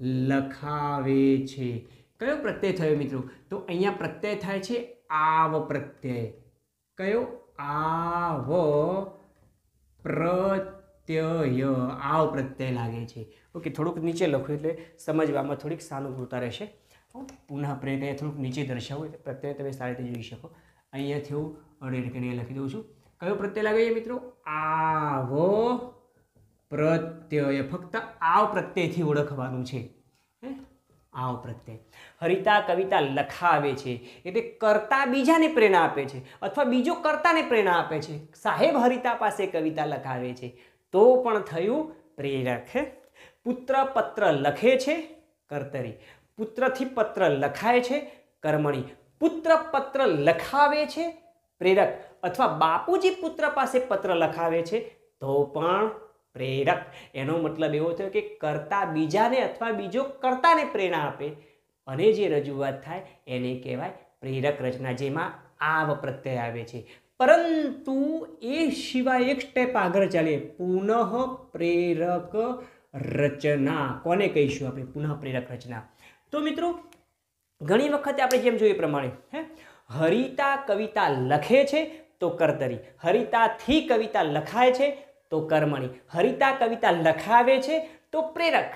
લખાવે છે. કયો પ્રત્યય થયો મિત્રો? તો અહીંયા પ્રત્યય થાય છે આવ પ્રત્યય. કયો? આવ પ્રત્યય. આવ પ્રત્યય લાગે છે. ઓકે, થોડુંક નીચે લખું એટલે સમજવામાં થોડીક સાનુકૂળતા રહેશે. પુનઃ પ્રેરણા થોડુંક નીચે દર્શાવું એટલે પ્રત્યય તમે સારી રીતે જોઈ શકો. અહીંયાથી હું અડેડ કરીને લખી દઉં છું. કયો પ્રત્યય લાગે છે મિત્રો? આવો પ્રત્યય. ફક્ત આવ પ્રત્યયથી ઓળખવાનું છે? આવ પ્રત્યય. હરિતા કવિતા લખાવે છે. એટલે કરતા બીજાને પ્રેરણા આપે છે. અથવા બીજો કર્તાને પ્રેરણા આપે છે. સાહેબ હરિતા પાસે કવિતા લખાવે છે. તો પણ થયું પ્રેરક. પુત્ર પત્ર લખે છે કર્તરી. પુત્રથી પત્ર લખાય છે કર્મણી. પુત્ર પત્ર લખાવે છે પ્રેરક. અથવા બાપુજી પુત્ર પાસે પત્ર લખાવે છે તો પણ પ્રેરક. એનો મતલબ એવો થયો કે કરતા બીજાને અથવા બીજો કરતાને પ્રેરણા આપે. અને જે રજૂઆત થાય એને કહેવાય પ્રેરક રચના, જેમાં આવ પ્રત્યય આવે છે. પરંતુ એ સિવાય એક સ્ટેપ આગળ ચાલીએ. પુનઃ પ્રેરક રચના. કોને કહીશું આપણે? પુનઃ પ્રેરક રચના. તો મિત્રો, ઘણી વખતે આપણે જેમ જોઈએ પ્રમાણે, હે? હરિતા કવિતા લખે છે તો કરતરી. હરિતાથી કવિતા લખાય છે તો કર્મણી. હરિતા કવિતા લખાવે છે તો પ્રેરક.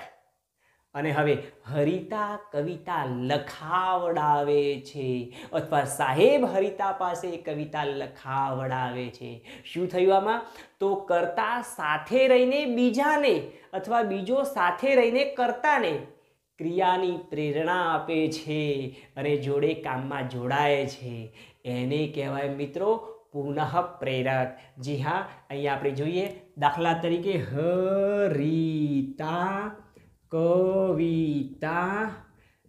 અને હવે હરિતા કવિતા લખાવડાવે છે. અથવા સાહેબ હરિતા પાસે કવિતા લખાવડાવે છે. શું થયું આમાં? તો કરતા સાથે રહીને બીજાને અથવા બીજો સાથે રહીને કરતાને ક્રિયાની પ્રેરણા આપે છે અને જોડે કામમાં જોડાય છે. એને કહેવાય મિત્રો પુનઃ પ્રેરક. જી હા, અહીંયા આપણે જોઈએ દાખલા તરીકે હરિતા કવિતા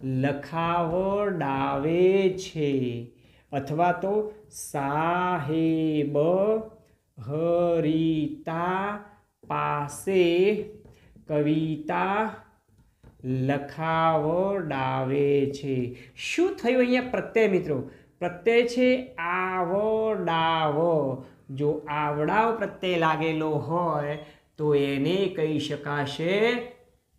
લખાવડાવે છે. અથવા તો સાહેબ હરિતા પાસે કવિતા લખાવડાવે છે. શું થયું અહીંયા પ્રત્યય મિત્રો? પ્રત્યય છે આવડાવો જો આવડાવ પ્રત્યય લાગેલો હોય તો એને કહી શકાશે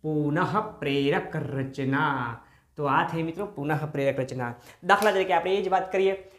પુનઃ પ્રેરક રચના. તો આ થઈ મિત્રો પુનઃ પ્રેરક રચના. દાખલા તરીકે આપણે એ જ વાત કરીએ.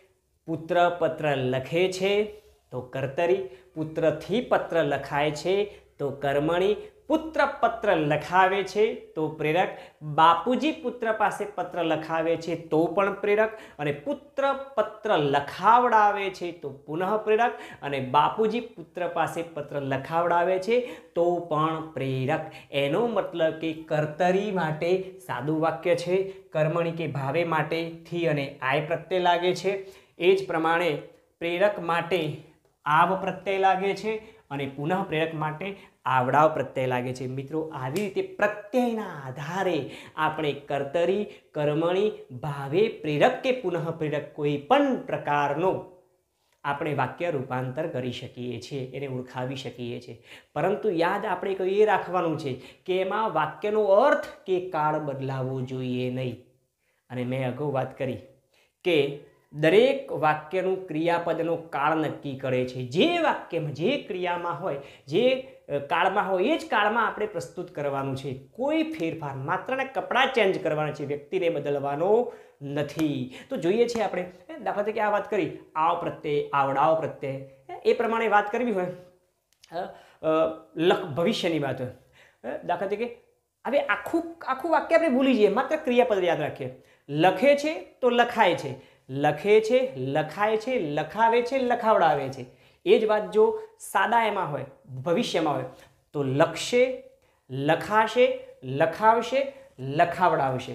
પુત્ર પત્ર લખે છે તો કર્તરી. પુત્રથી પત્ર લખાય છે તો કર્મણી. પુત્ર પત્ર લખાવે છે, તો પ્રેરક બાપુજી પુત્ર પાસે પત્ર લખાવે છે, તો પણ પ્રેરક. અને પુત્ર પત્ર લખાવડાવે છે, તો પુનઃ પ્રેરક. અને બાપુજી પુત્ર પાસે પત્ર લખાવડાવે છે, તો પણ પ્રેરક. એનો મતલબ કે કર્તરી માટે સાદું વાક્ય છે, કર્મણી કે ભાવે માટે થી અને આય પ્રત્યે લાગે છે. એ જ પ્રમાણે પ્રેરક માટે આવ પ્રત્યય લાગે છે અને પુનઃ પ્રેરક માટે આવડાવ પ્રત્યય લાગે છે. મિત્રો, આવી રીતે પ્રત્યયના આધારે આપણે કર્તરી, કર્મણી, ભાવે, પ્રેરક કે પુનઃ પ્રેરક કોઈ પણ પ્રકારનો આપણે વાક્ય રૂપાંતર કરી શકીએ છીએ, એને ઓળખાવી શકીએ છીએ. પરંતુ યાદ આપણે કહ્યું એ રાખવાનું છે કે એમાં વાક્યનો અર્થ કે કાળ બદલાવવો જોઈએ નહીં. અને મેં અગાઉ વાત કરી કે દરેક વાક્યનું ક્રિયાપદનો કાળ નક્કી કરે છે. જે વાક્યમાં, જે ક્રિયામાં હોય, જે કાળમાં હોય, એ જ કાળમાં આપણે પ્રસ્તુત કરવાનું છે. કોઈ ફેરફાર, માત્ર કપડાં ચેન્જ કરવાના છે, વ્યક્તિને બદલવાનો નથી. તો જોઈએ છીએ આપણે દાખલા તરીકે આ વાત કરી, આવ પ્રત્યે આવડાવ પ્રત્યે. એ પ્રમાણે વાત કરવી હોય લખ ભવિષ્યની વાત. હોય દાખલા તરીકે, હવે આખું આખું વાક્ય આપણે ભૂલી જઈએ, માત્ર ક્રિયાપદ યાદ રાખીએ. લખે છે તો લખાય છે. લખે છે, લખાય છે, લખાવે છે, લખાવડાવે છે. એ જ વાત જો સાદા એમાં હોય, ભવિષ્યમાં હોય, તો લખશે, લખાશે, લખાવશે, લખાવડાવશે.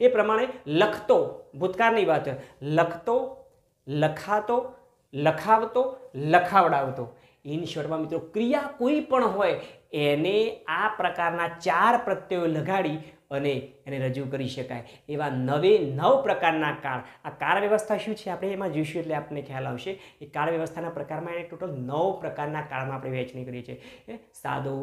એ પ્રમાણે લખતો, ભૂતકાળની વાત હોય લખતો, લખાતો, લખાવતો, લખાવડાવતો. ઇન શોર્ટમાં મિત્રો, ક્રિયા કોઈ પણ હોય, એને આ પ્રકારના ચાર પ્રત્યયો લગાડી અને એને રજૂ કરી શકાય. એવા નવે નવ પ્રકારના કાળ. આ કાળ વ્યવસ્થા શું છે? આપણે એમાં જોઈશું એટલે આપણને ખ્યાલ આવશે. એ કાળ વ્યવસ્થાના પ્રકારમાં એને ટોટલ નવ પ્રકારના કાળમાં આપણે વહેંચણી કરીએ છીએ સાદો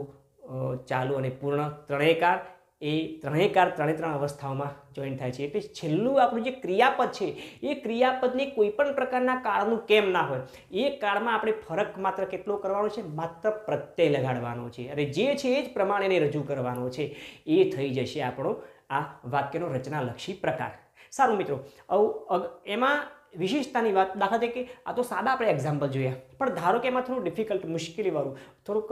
ચાલુ અને પૂર્ણ ત્રણેય કાળ. એ ત્રણેય કાર ત્રણે ત્રણ અવસ્થાઓમાં જોઈન થાય છે. એટલે છેલ્લું આપણું જે ક્રિયાપદ છે, એ ક્રિયાપદને કોઈ પણ પ્રકારના કાળનું કેમ ના હોય, એ કાળમાં આપણે ફરક માત્ર કેટલો કરવાનો છે? માત્ર પ્રત્યય લગાડવાનો છે. અને જે છે એ જ પ્રમાણે એને રજૂ કરવાનો છે. એ થઈ જશે આપણો આ વાક્યનો રચનાલક્ષી પ્રકાર. સારું મિત્રો, આવું એમાં વિશેષતાની વાત દાખલા તરીકે આ તો સાદા આપણે એક્ઝામ્પલ જોઈએ. પણ ધારો કે એમાં થોડું ડિફિકલ્ટ મુશ્કેલીવાળું, થોડુંક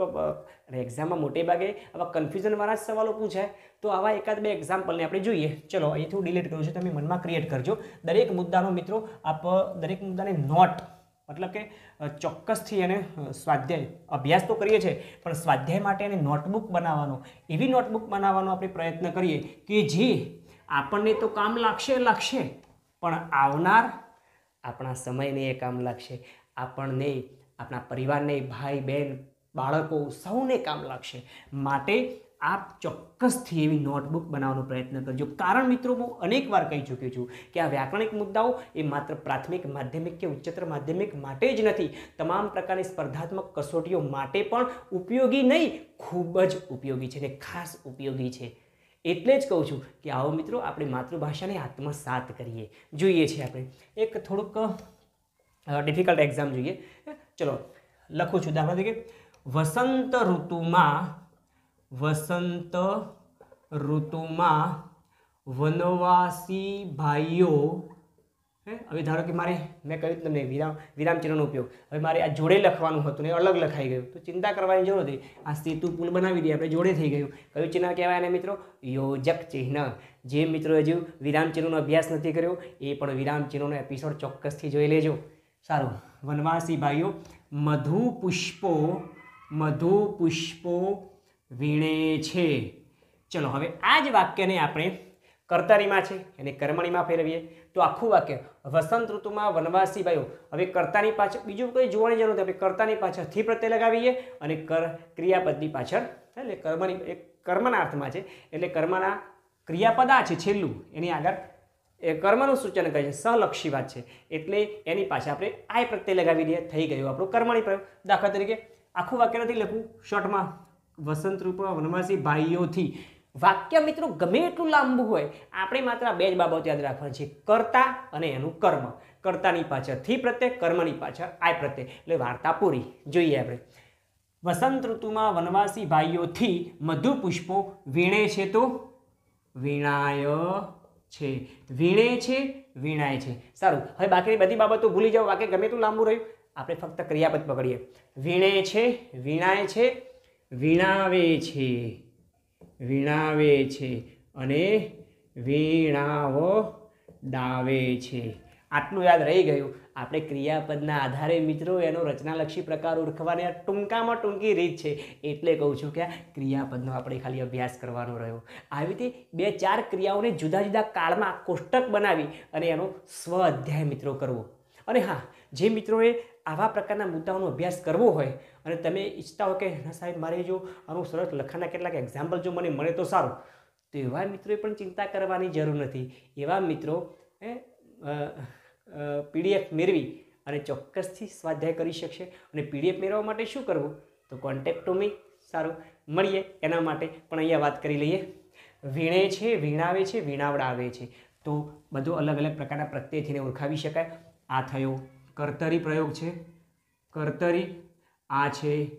એક્ઝામમાં મોટે ભાગે આવા કન્ફ્યુઝનવાળા જ સવાલો પૂછાય. તો આવા એકાદ બે એક્ઝામ્પલને આપણે જોઈએ. ચલો અહીંથી હું ડિલીટ કરું છું, તમે મનમાં ક્રિએટ કરજો. દરેક મુદ્દાનો મિત્રો આપ, દરેક મુદ્દાને નોટ મતલબ કે ચોક્કસથી એને સ્વાધ્યાય, અભ્યાસ તો કરીએ છીએ, પણ સ્વાધ્યાય માટે એને નોટબુક બનાવવાનો, એવી નોટબુક બનાવવાનો આપણે પ્રયત્ન કરીએ કે જે આપણને તો કામ લાગશે લાગશે, પણ આવનાર આપણા સમયને એ કામ લાગશે. આપણને, આપણા પરિવારને, ભાઈ બહેન બાળકો, સૌને કામ લાગશે. માટે આપ ચોક્કસથી એવી નોટબુક બનાવવાનો પ્રયત્ન કરજો. કારણ મિત્રો, હું અનેક વાર કહી ચૂક્યો છું કે આ વ્યાકરણિક મુદ્દાઓ એ માત્ર પ્રાથમિક, માધ્યમિક કે ઉચ્ચતર માધ્યમિક માટે જ નથી. તમામ પ્રકારની સ્પર્ધાત્મક કસોટીઓ માટે પણ ઉપયોગી નહીં, ખૂબ જ ઉપયોગી છે ને ખાસ ઉપયોગી છે. એટલે જ કહું છું કે આવો મિત્રો, આપણે માતૃભાષાને આત્મસાત કરીએ. જોઈએ છીએ આપણે. એક થોડુંક ડિફિકલ્ટ એક્ઝામ જોઈએ. ચલો, લખું છું દાખલા તરીકે. વસંત ઋતુમાં વસંત ઋતુમાં વનવાસી ભાઈઓ હે? હવે ધારો કે મારે, મેં કહ્યું તમને, વિરામ વિરામ ઉપયોગ. હવે મારે આ જોડે લખવાનું હતું ને અલગ લખાઈ ગયું. તો ચિંતા કરવાની જરૂર હતી. આ સેતુ પુલ બનાવી દઈએ, આપણે જોડે થઈ ગયું. કયું ચિહ્ન કહેવાય અને મિત્રો? યોજક ચિહ્ન. જે મિત્રો હજુ વિરામ ચિહ્નનો અભ્યાસ નથી કર્યો, એ પણ વિરામ ચિહ્નનો એપિસોડ ચોક્કસથી જોઈ લેજો. સારું. વનવાસી ભાઈઓ મધુ પુષ્પો મધુ પુષ્પો વીણે છે. ચલો, હવે આ જ વાક્યને આપણે કર્તારીમાં છે, એને કર્મણીમાં ફેરવીએ. તો આખું વાક્ય, વસંત ઋતુમાં વનવાસી ભાઈઓ. હવે કર્તાની પાછળ, બીજું કંઈ જોવાની જરૂર નથી, આપણે કર્તાની પાછળથી પ્રત્યે લગાવીએ અને કર, ક્રિયાપદની પાછળ, એટલે કર્મની કર્મના અર્થમાં છે, એટલે કર્મના ક્રિયાપદ આ છે, છેલ્લું. એની આગળ, એ કર્મનું સૂચન કરે છે, સહલક્ષી વાત છે. એટલે એની પાછળ આપણે આય પ્રત્યે લગાવી દઈએ, થઈ ગયું આપણું કર્મણી પ્રયોગ. દાખલા તરીકે, આખું વાક્ય નથી લખવું, શોર્ટમાં, વસંત ઋતુમાં વનવાસી ભાઈઓથી. વાક્ય મિત્રો ગમે એટલું લાંબુ હોય, આપણે માત્ર બે જ બાબતો યાદ રાખવાની છે. કર્તા અને એનું કર્મ. કર્તાની પાછળથી પ્રત્યે, કર્મની પાછળ આય પ્રત્યે. એટલે વાર્તા પૂરી. જોઈએ આપણે. વસંત ઋતુમાં વનવાસી ભાઈઓથી મધુ પુષ્પો વીણે છે તો? વીણાય છે. વીણે છે, વીણાય છે. સારું. હવે બાકીની બધી બાબતો ભૂલી જાઓ. વાક્ય ગમે એટલું લાંબુ રહ્યું. આપણે ફક્ત ક્રિયાપદ પકડીએ. વીણે છે, વીણાય છે, વીણાવે છે. વીણાવે છે અને વીણાવ ડાવે છે. આટલું યાદ રહી ગયું. આપણે ક્રિયાપદના આધારે મિત્રો એનો રચનાલક્ષી પ્રકાર ઓળખવાની આ ટૂંકામાં ટૂંકી રીત છે. એટલે કહું છું કે આ ક્રિયાપદનો આપણે ખાલી અભ્યાસ કરવાનો રહ્યો. આવી રીતે બે ચાર ક્રિયાઓને જુદા જુદા કાળમાં કોષ્ટક બનાવી અને એનો સ્વ અધ્યાય મિત્રો કરવો. અને હા, જે મિત્રોએ આવા પ્રકારના મુદ્દાઓનો અભ્યાસ કરવો હોય અને તમે ઈચ્છતા હો કે, ના સાહેબ, મારે જો આનું સરસ લખાણના કેટલાક એક્ઝામ્પલ જો મને મળે તો સારું. તો એવા મિત્રોએ પણ ચિંતા કરવાની જરૂર નથી. એવા મિત્રો એ પીડીએફ મેળવી અને ચોક્કસથી સ્વાધ્યાય કરી શકશે અને પીડીએફ મેળવવા માટે શું કરવું? તો કોન્ટેક્ટ ટુ મી સારું. મળીએ એના માટે પણ અહીંયા વાત કરી લઈએ. વીણે છે, વીણાવે છે, વીણાવડાવે છે. તો બધું અલગ અલગ પ્રકારના પ્રત્યયથીને ઓળખાવી શકાય. આ થયો. કર્તરી પ્રયોગ છે. કર્તરી, આ છે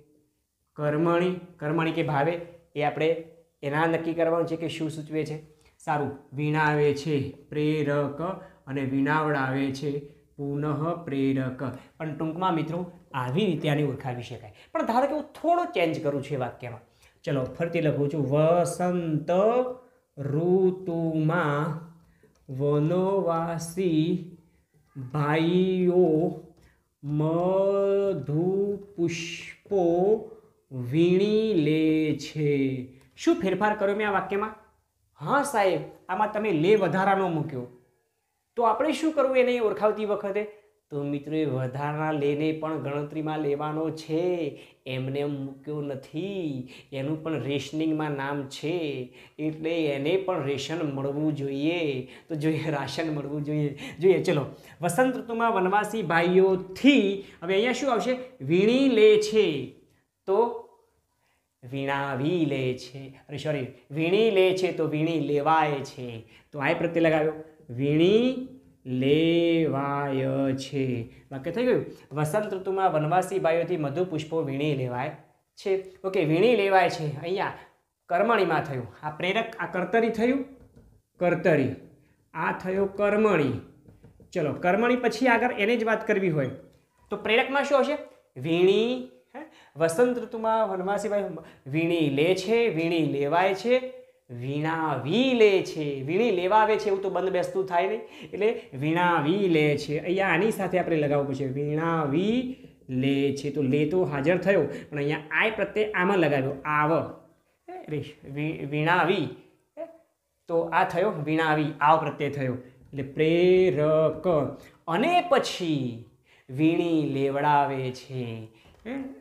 કર્મણી. કર્મણી કે ભાવે એ આપણે એના નક્કી કરવાનું છે કે શું સૂચવે છે. સારું, વીણાવે છે પ્રેરક અને વિનાવડાવે છે પુનઃ પ્રેરક. પણ ટૂંકમાં મિત્રો, આવી રીતે આને ઓળખાવી શકાય. પણ ધારો કે હું થોડો ચેન્જ કરું છું એ વાક્યમાં. ચલો, ફરીથી લખું છું. વસંત ઋતુમાં વનવાસી ભાઈઓ મધુ પુષ્પો વીણી લે છે. શું ફેરફાર કર્યો મેં આ વાક્યમાં? હા સાહેબ, આમાં તમે લે વધારાનો મૂક્યો. તો આપણે શું કરવું એને ઓળખાવતી વખતે? તો મિત્રો એ વધારાના લેને પણ ગણતરીમાં લેવાનો છે. એમને મૂક્યો નથી. એનું પણ રેશનિંગમાં નામ છે. એટલે એને પણ રેશન મળવું જોઈએ. તો જોઈએ રાશન મળવું જોઈએ. જોઈએ, ચલો. વસંત ઋતુમાં વનવાસી ભાઈઓથી હવે અહીંયા શું આવશે? વીણી લે છે. તો વીણાવી લે છે. અરે સોરી વીણી લે છે તો વીણી લેવાય છે. તો આ પ્રત્યે લગાવ્યો. વીણી લેવાય છે. વાક્ય થઈ ગયું. વસંત ઋતુમાં વનવાસી ભાઈઓથી મધુ પુષ્પો વીણી લેવાય છે. ઓકે, વીણી લેવાય છે. અહીંયા કર્મણીમાં થયું. આ પ્રેરક, આ કર્તરી થયું? કર્તરી. આ થયો કર્મણી. ચલો, કર્મણી પછી આગળ એને જ વાત કરવી હોય. તો પ્રેરકમાં શું હશે? વીણી? વસંત ઋતુમાં વનવાસી ભાઈ વીણી લે છે, વીણી લેવાય છે. વીણાવી લે છે. વીણી લેવાવે છે એવું તો બંધ બેસતું થાય નહીં. એટલે વીણાવી લે છે. અહીંયા આની સાથે આપણે લગાવવું પડશે. વીણાવી લે છે. તો લે તો હાજર થયો. પણ અહીંયા આય પ્રત્યે આમાં લગાવ્યો. આવ. વીણાવી? તો આ થયો. વીણાવી આવ પ્રત્યે થયો. એટલે પ્રેરક. અને પછી વીણી લેવડાવે છે?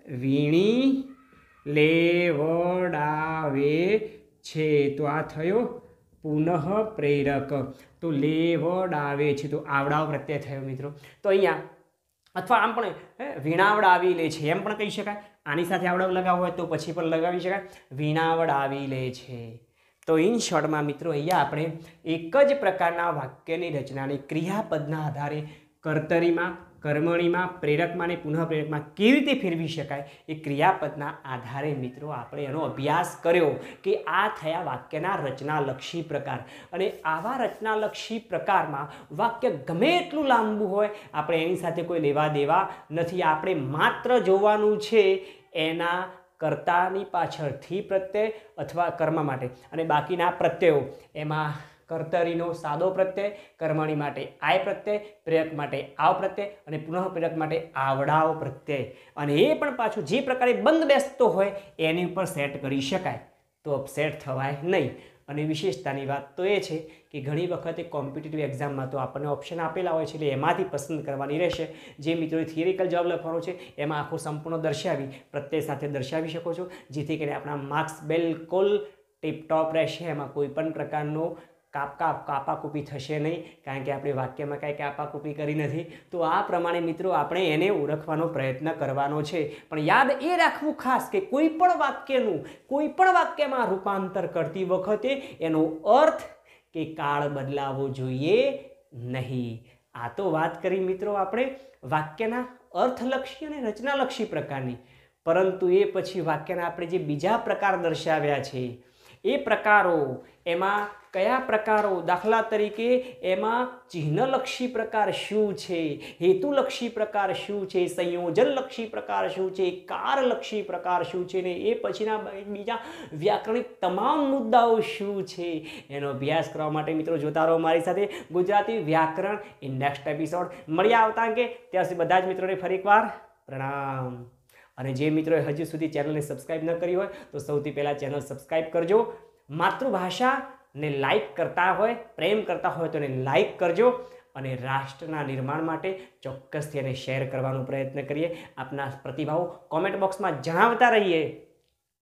વીણી લેવડાવે છે તો આ થયો પુનઃ પ્રેરક. તો લેવડાવે છે. તો આવડાવ પ્રત્યય થયો મિત્રો. તો અહીંયા અથવા આમ પણ વીણાવડાવી લે છે. એમ પણ કહી શકાય. આની સાથે આવડાવ લગાવવો હોય તો પછી પણ લગાવી શકાય. વીણાવડાવી લે છે. તો ઇન શોર્ટમાં મિત્રો અહીંયા આપણે એક જ પ્રકારના વાક્યની રચનાને ક્રિયાપદના આધારે કર્તરીમાં કર્મણીમાં, પ્રેરકમાં અને પુનઃ પ્રેરકમાં કેવી રીતે ફેરવી શકાય એ ક્રિયાપદના આધારે મિત્રો આપણે એનો અભ્યાસ કર્યો કે આ થયા વાક્યના રચનાલક્ષી પ્રકાર. અને આવા રચનાલક્ષી પ્રકારમાં વાક્ય ગમે એટલું લાંબુ હોય, આપણે એની સાથે કોઈ લેવા દેવા નથી. આપણે માત્ર જોવાનું છે એના કર્તાની પાછળથી પ્રત્યય અથવા કર્મ માટે. અને બાકીના પ્રત્યયો, એમાં કર્તરીનો સાદો પ્રત્યય, કર્મણી માટે આય પ્રત્યય, પ્રેરક માટે આવ પ્રત્યય અને પુનઃ પ્રેરક માટે આવડાવ પ્રત્યય. અને એ પણ પાછું જે પ્રકારે બંધ બેસતો હોય એની ઉપર સેટ કરી શકાય. તો અપસેટ થવાય નહીં. અને વિશેષતાની વાત તો એ છે કે ઘણી વખતે કોમ્પિટિટિવ એક્ઝામમાં તો આપણને ઓપ્શન આપેલા હોય છે એટલે એમાંથી પસંદ કરવાની રહેશે. જે મિત્રોએ થિયરિકલ જવાબ લખવાનો છે, એમાં આખું સંપૂર્ણ દર્શાવી, પ્રત્યય સાથે દર્શાવી શકો છો. જેથી કરીને આપણા માર્ક્સ બિલકુલ ટીપટોપ રહેશે. એમાં કોઈ પણ પ્રકારનો કાપ કાપ કાપાકૂપી થશે નહીં, કારણ કે આપણે વાક્યમાં કાંઈ કાપાકૂપી કરી નથી. તો આ પ્રમાણે મિત્રો આપણે એને ઓળખવાનો પ્રયત્ન કરવાનો છે. પણ યાદ એ રાખવું ખાસ કે કોઈ પણ વાક્યનું, કોઈ પણ વાક્યમાં રૂપાંતર કરતી વખતે એનો અર્થ કે કાળ બદલાવો જોઈએ નહીં. આ તો વાત કરી મિત્રો આપણે વાક્યના અર્થલક્ષી અને રચનાલક્ષી પ્રકારની. પરંતુ એ પછી વાક્યના આપણે જે બીજા પ્રકાર દર્શાવ્યા છે, એ પ્રકારો એમાં કયા પ્રકારો દાખલા તરીકે? એમાં ચિહ્નલક્ષી પ્રકાર શું છે? હેતુલક્ષી પ્રકાર શું છે? સંયોજનલક્ષી પ્રકાર શું છે? કારલક્ષી પ્રકાર શું છે? ને એ પછીના બીજા વ્યાકરણિક તમામ મુદ્દાઓ શું છે? એનો અભ્યાસ કરવા માટે મિત્રો જોતા રહો મારી સાથે ગુજરાતી વ્યાકરણ ઇન નેક્સ્ટ એપિસોડ મળી આવતા કે ત્યાં સુધી બધા જ મિત્રોને ફરી એકવાર પ્રણામ. અને જે મિત્રોએ હજી સુધી ચેનલને સબસ્ક્રાઈબ ન કરી હોય, તો સૌથી પહેલાં ચેનલ સબસ્ક્રાઇબ કરજો. માતૃભાષાને લાઈક કરતા હોય, પ્રેમ કરતા હોય તો એને લાઈક કરજો અને રાષ્ટ્રના નિર્માણ માટે ચોક્કસથી એને શેર કરવાનો પ્રયત્ન કરીએ. આપના પ્રતિભાવો કોમેન્ટ બોક્સમાં જણાવતા રહીએ.